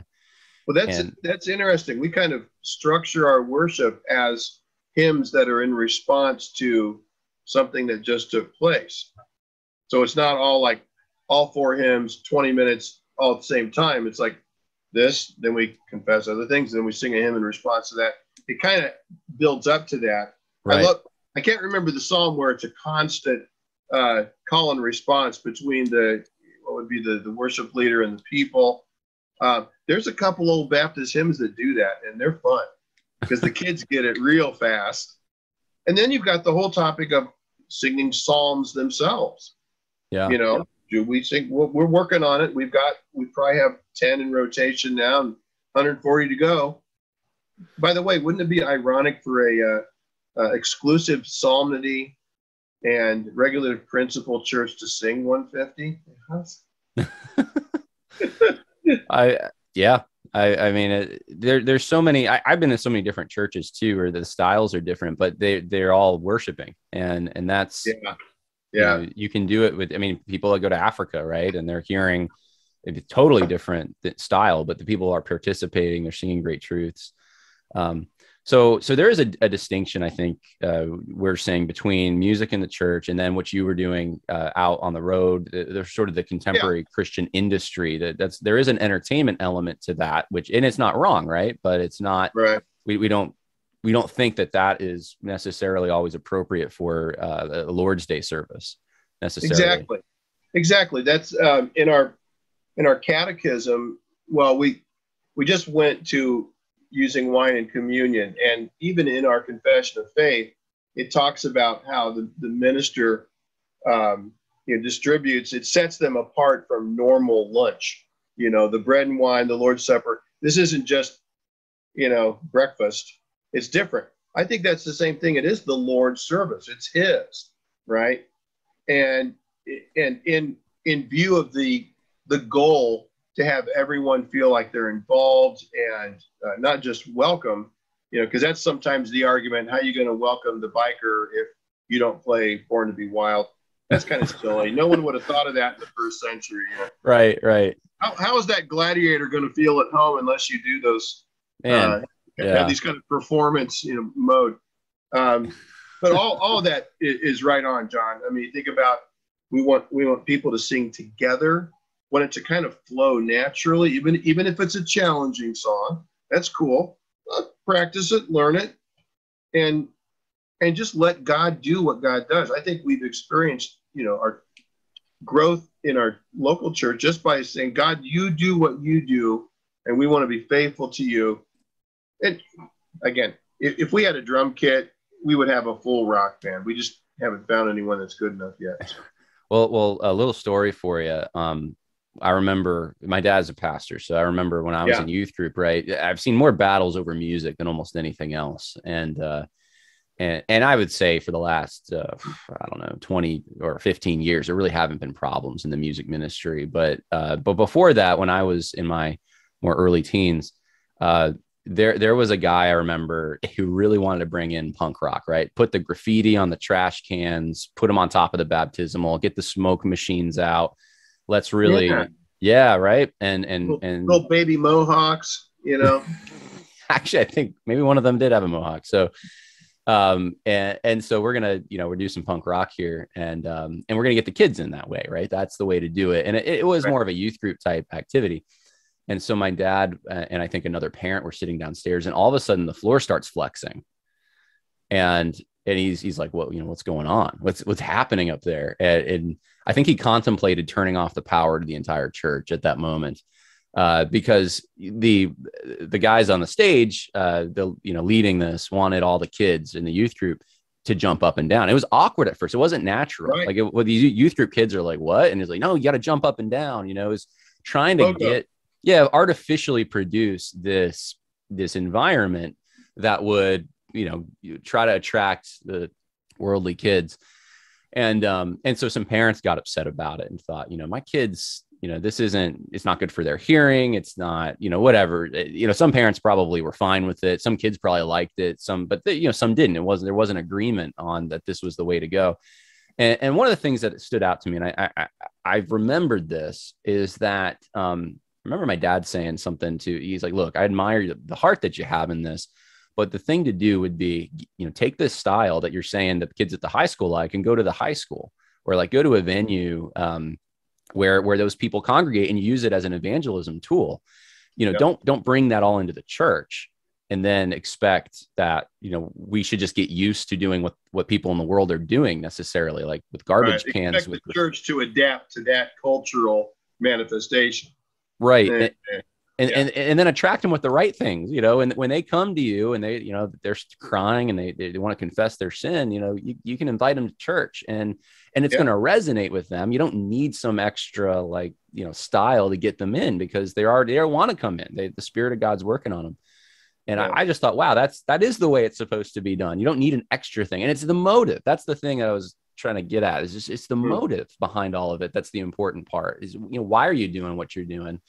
well, that's and, that's interesting. We kind of structure our worship as hymns that are in response to something that just took place. So it's not all like all four hymns, 20 minutes all at the same time. It's like this, then we confess other things, then we sing a hymn in response to that. It kind of builds up to that. Right. I love I can't remember the psalm where it's a constant uh, call and response between the what would be the, the worship leader and the people. Uh, there's a couple old Baptist hymns that do that, and they're fun because the kids get it real fast. And then you've got the whole topic of singing psalms themselves. Yeah. You know, do we sing? We're, we're working on it. We've got, we probably have 10 in rotation now and 140 to go. By the way, wouldn't it be ironic for a uh, uh, exclusive psalmody and regulative principle church to sing 150? I, yeah, I, I mean, it, there, there's so many. I, have been in so many different churches too, where the styles are different, but they they're all worshiping, and and that's yeah, yeah. You, know, you can do it with. I mean, people that go to Africa, right, and they're hearing a totally different style, but the people are participating. They're singing great truths. Um, so so there is a, a distinction i think uh, we're saying between music in the church and then what you were doing uh, out on the road. There's sort of the contemporary yeah. christian industry that that's there is an entertainment element to that which and it's not wrong right? But it's not right. we, we don't we don't think that that is necessarily always appropriate for uh, a lord's day service necessarily. Exactly. Exactly. That's um, in our in our catechism well we we just went to using wine in communion. And even in our confession of faith, it talks about how the, the minister um, you know, distributes, it sets them apart from normal lunch. You know, the bread and wine, the Lord's Supper. This isn't just, you know, breakfast. It's different. I think that's the same thing. It is the Lord's service. It's His, right? And and in in view of the the goal to have everyone feel like they're involved and uh, not just welcome, you know, because that's sometimes the argument. How are you going to welcome the biker if you don't play Born to Be Wild? That's kind of silly. No one would have thought of that in the first century. You know? Right, right. How, how is that gladiator going to feel at home unless you do those? Man, uh, yeah. these kind of performance, you know, mode. Um, but all, all of that is right on, Jon. I mean, think about we want we want people to sing together want it to kind of flow naturally, even even if it's a challenging song. That's cool. Uh, practice it, learn it, and and just let God do what God does. I think we've experienced, you know, our growth in our local church just by saying, God, you do what you do, and we want to be faithful to you. And again, if, if we had a drum kit, we would have a full rock band. We just haven't found anyone that's good enough yet. Well, well, a little story for you. Um, I remember my dad's a pastor, so I remember when I was Yeah. in youth group, right? I've seen more battles over music than almost anything else, and uh, and and I would say for the last uh, I don't know twenty or fifteen years, there really haven't been problems in the music ministry. But uh, but before that, when I was in my more early teens, uh, there there was a guy I remember who really wanted to bring in punk rock, right? Put the graffiti on the trash cans, put them on top of the baptismal, get the smoke machines out. Let's really, yeah, Yeah. right. And and Little, and little baby mohawks, you know. actually, I think maybe one of them did have a mohawk. So, um, and and so we're gonna, you know, we're do some punk rock here, and um, and we're gonna get the kids in that way, right? That's the way to do it. And it, it was Right. more of a youth group type activity. And so my dad uh, and I think another parent were sitting downstairs, and all of a sudden the floor starts flexing, and and he's he's like, "What you know? What's going on? What's what's happening up there?" And, and I think he contemplated turning off the power to the entire church at that moment, uh, because the the guys on the stage, uh, the you know leading this, wanted all the kids in the youth group to jump up and down. It was awkward at first. It wasn't natural. Right. Like it, well, these youth group kids are like, "What?" And he's like, "No, you got to jump up and down." You know, is trying to Logo. get yeah artificially produce this this environment that would you know you try to attract the worldly kids. And um and so some parents got upset about it and thought you know my kids you know this isn't it's not good for their hearing. It's not you know whatever. Eh, you know some parents probably were fine with it. Some kids probably liked it. Some but they, you know some didn't. It wasn't there wasn't agreement on that this was the way to go. And, and one of the things that stood out to me and i i, i've remembered this is that um I remember my dad saying something to he's like look i admire the heart that you have in this but the thing to do would be you know take this style that you're saying the kids at the high school like and go to the high school or like go to a venue um, where where those people congregate and use it as an evangelism tool you know Yeah. don't don't bring that all into the church and then expect that you know we should just get used to doing what what people in the world are doing necessarily like with garbage Right. cans Expect with the church to adapt to that cultural manifestation. right and, eh, and, Yeah. and and then attract them with the right things you know and when they come to you and they you know they're crying and they, they, want to confess their sin you know you, you can invite them to church and and it's Yeah. going to resonate with them you don't need some extra like you know style to get them in because they already they want to come in they, the spirit of god's working on them and Yeah. I, I just thought wow that's that is the way it's supposed to be done you don't need an extra thing and it's the motive that's the thing that i was trying to get at is just it's the Hmm. motive behind all of it that's the important part is you know why are you doing what you're doing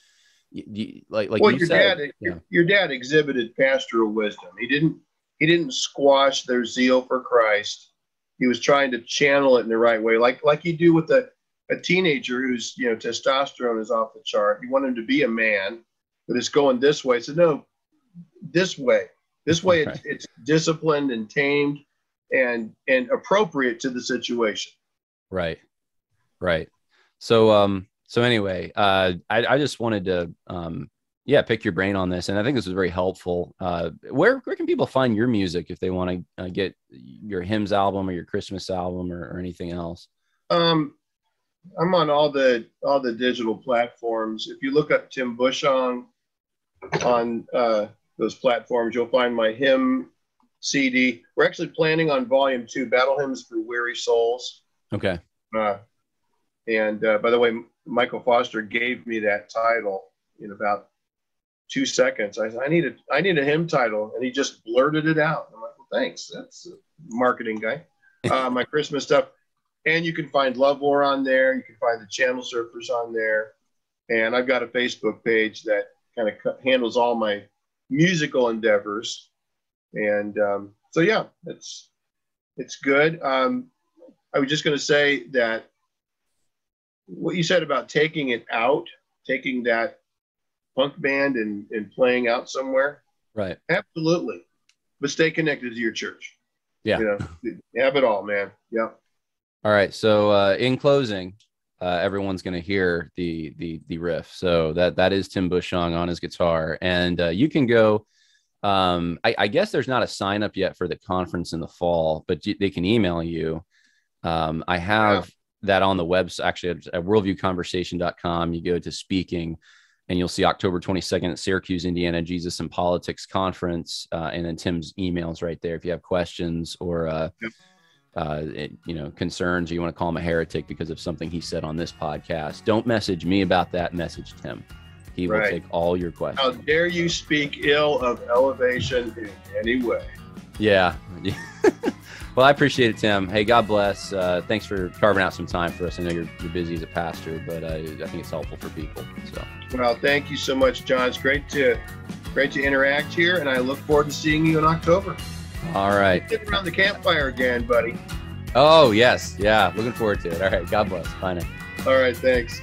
you, you- like like well, you your said, dad, yeah. your, your dad exhibited pastoral wisdom. He didn't, he didn't squash their zeal for Christ. He was trying to channel it in the right way, like like you do with a, a teenager who's you know testosterone is off the chart. You want him to be a man, but it's going this way. So no, this way, this way it's, it's disciplined and tamed and and appropriate to the situation. Right. Right. So um so anyway, uh I, I just wanted to um yeah, pick your brain on this and I think this was very helpful. Uh where where can people find your music if they want to uh, get your hymns album or your Christmas album or, or anything else? Um, I'm on all the all the digital platforms. If you look up Tim Bushong on uh, those platforms, you'll find my hymn CD. We're actually planning on volume two, Battle Hymns for Weary Souls. Okay. Uh, and uh, by the way, Michael Foster gave me that title in about two seconds. I said, I need a I need a hymn title, and he just blurted it out. I'm like, well, thanks. That's a marketing guy. Uh, my Christmas stuff, and you can find Love War on there. You can find the Channel Surfers on there, and I've got a Facebook page that kind of handles all my musical endeavors. And um, so, yeah, it's it's good. Um, I was just going to say that what you said about taking it out, taking that punk band and, and playing out somewhere, Right. absolutely. But stay connected to your church. Yeah. You know, have it all, man. Yeah. All right. So uh in closing, uh everyone's gonna hear the the the riff. So that that is Tim Bushong on his guitar. And uh you can go um I, I guess there's not a sign up yet for the conference in the fall, but you, they can email you. Um I have that on the website actually at, at worldviewconversation.com. You go to speaking and you'll see October 22nd at Syracuse, Indiana, Jesus and Politics Conference. Uh, and then Tim's emails right there if you have questions or uh, Yep. uh, it, you know, concerns, or you want to call him a heretic because of something he said on this podcast, don't message me about that. Message Tim. He right. will take all your questions. How dare you speak ill of elevation in any way? Yeah. well, I appreciate it, Tim. Hey, God bless. Uh, thanks for carving out some time for us. I know you're, you're busy as a pastor, but uh, I think it's helpful for people. So. Well, thank you so much, Jon. It's great to great to interact here, and I look forward to seeing you in October. All right. Get around the campfire again, buddy. Oh yes, yeah. Looking forward to it. All right. God bless. Bye now. All right. Thanks.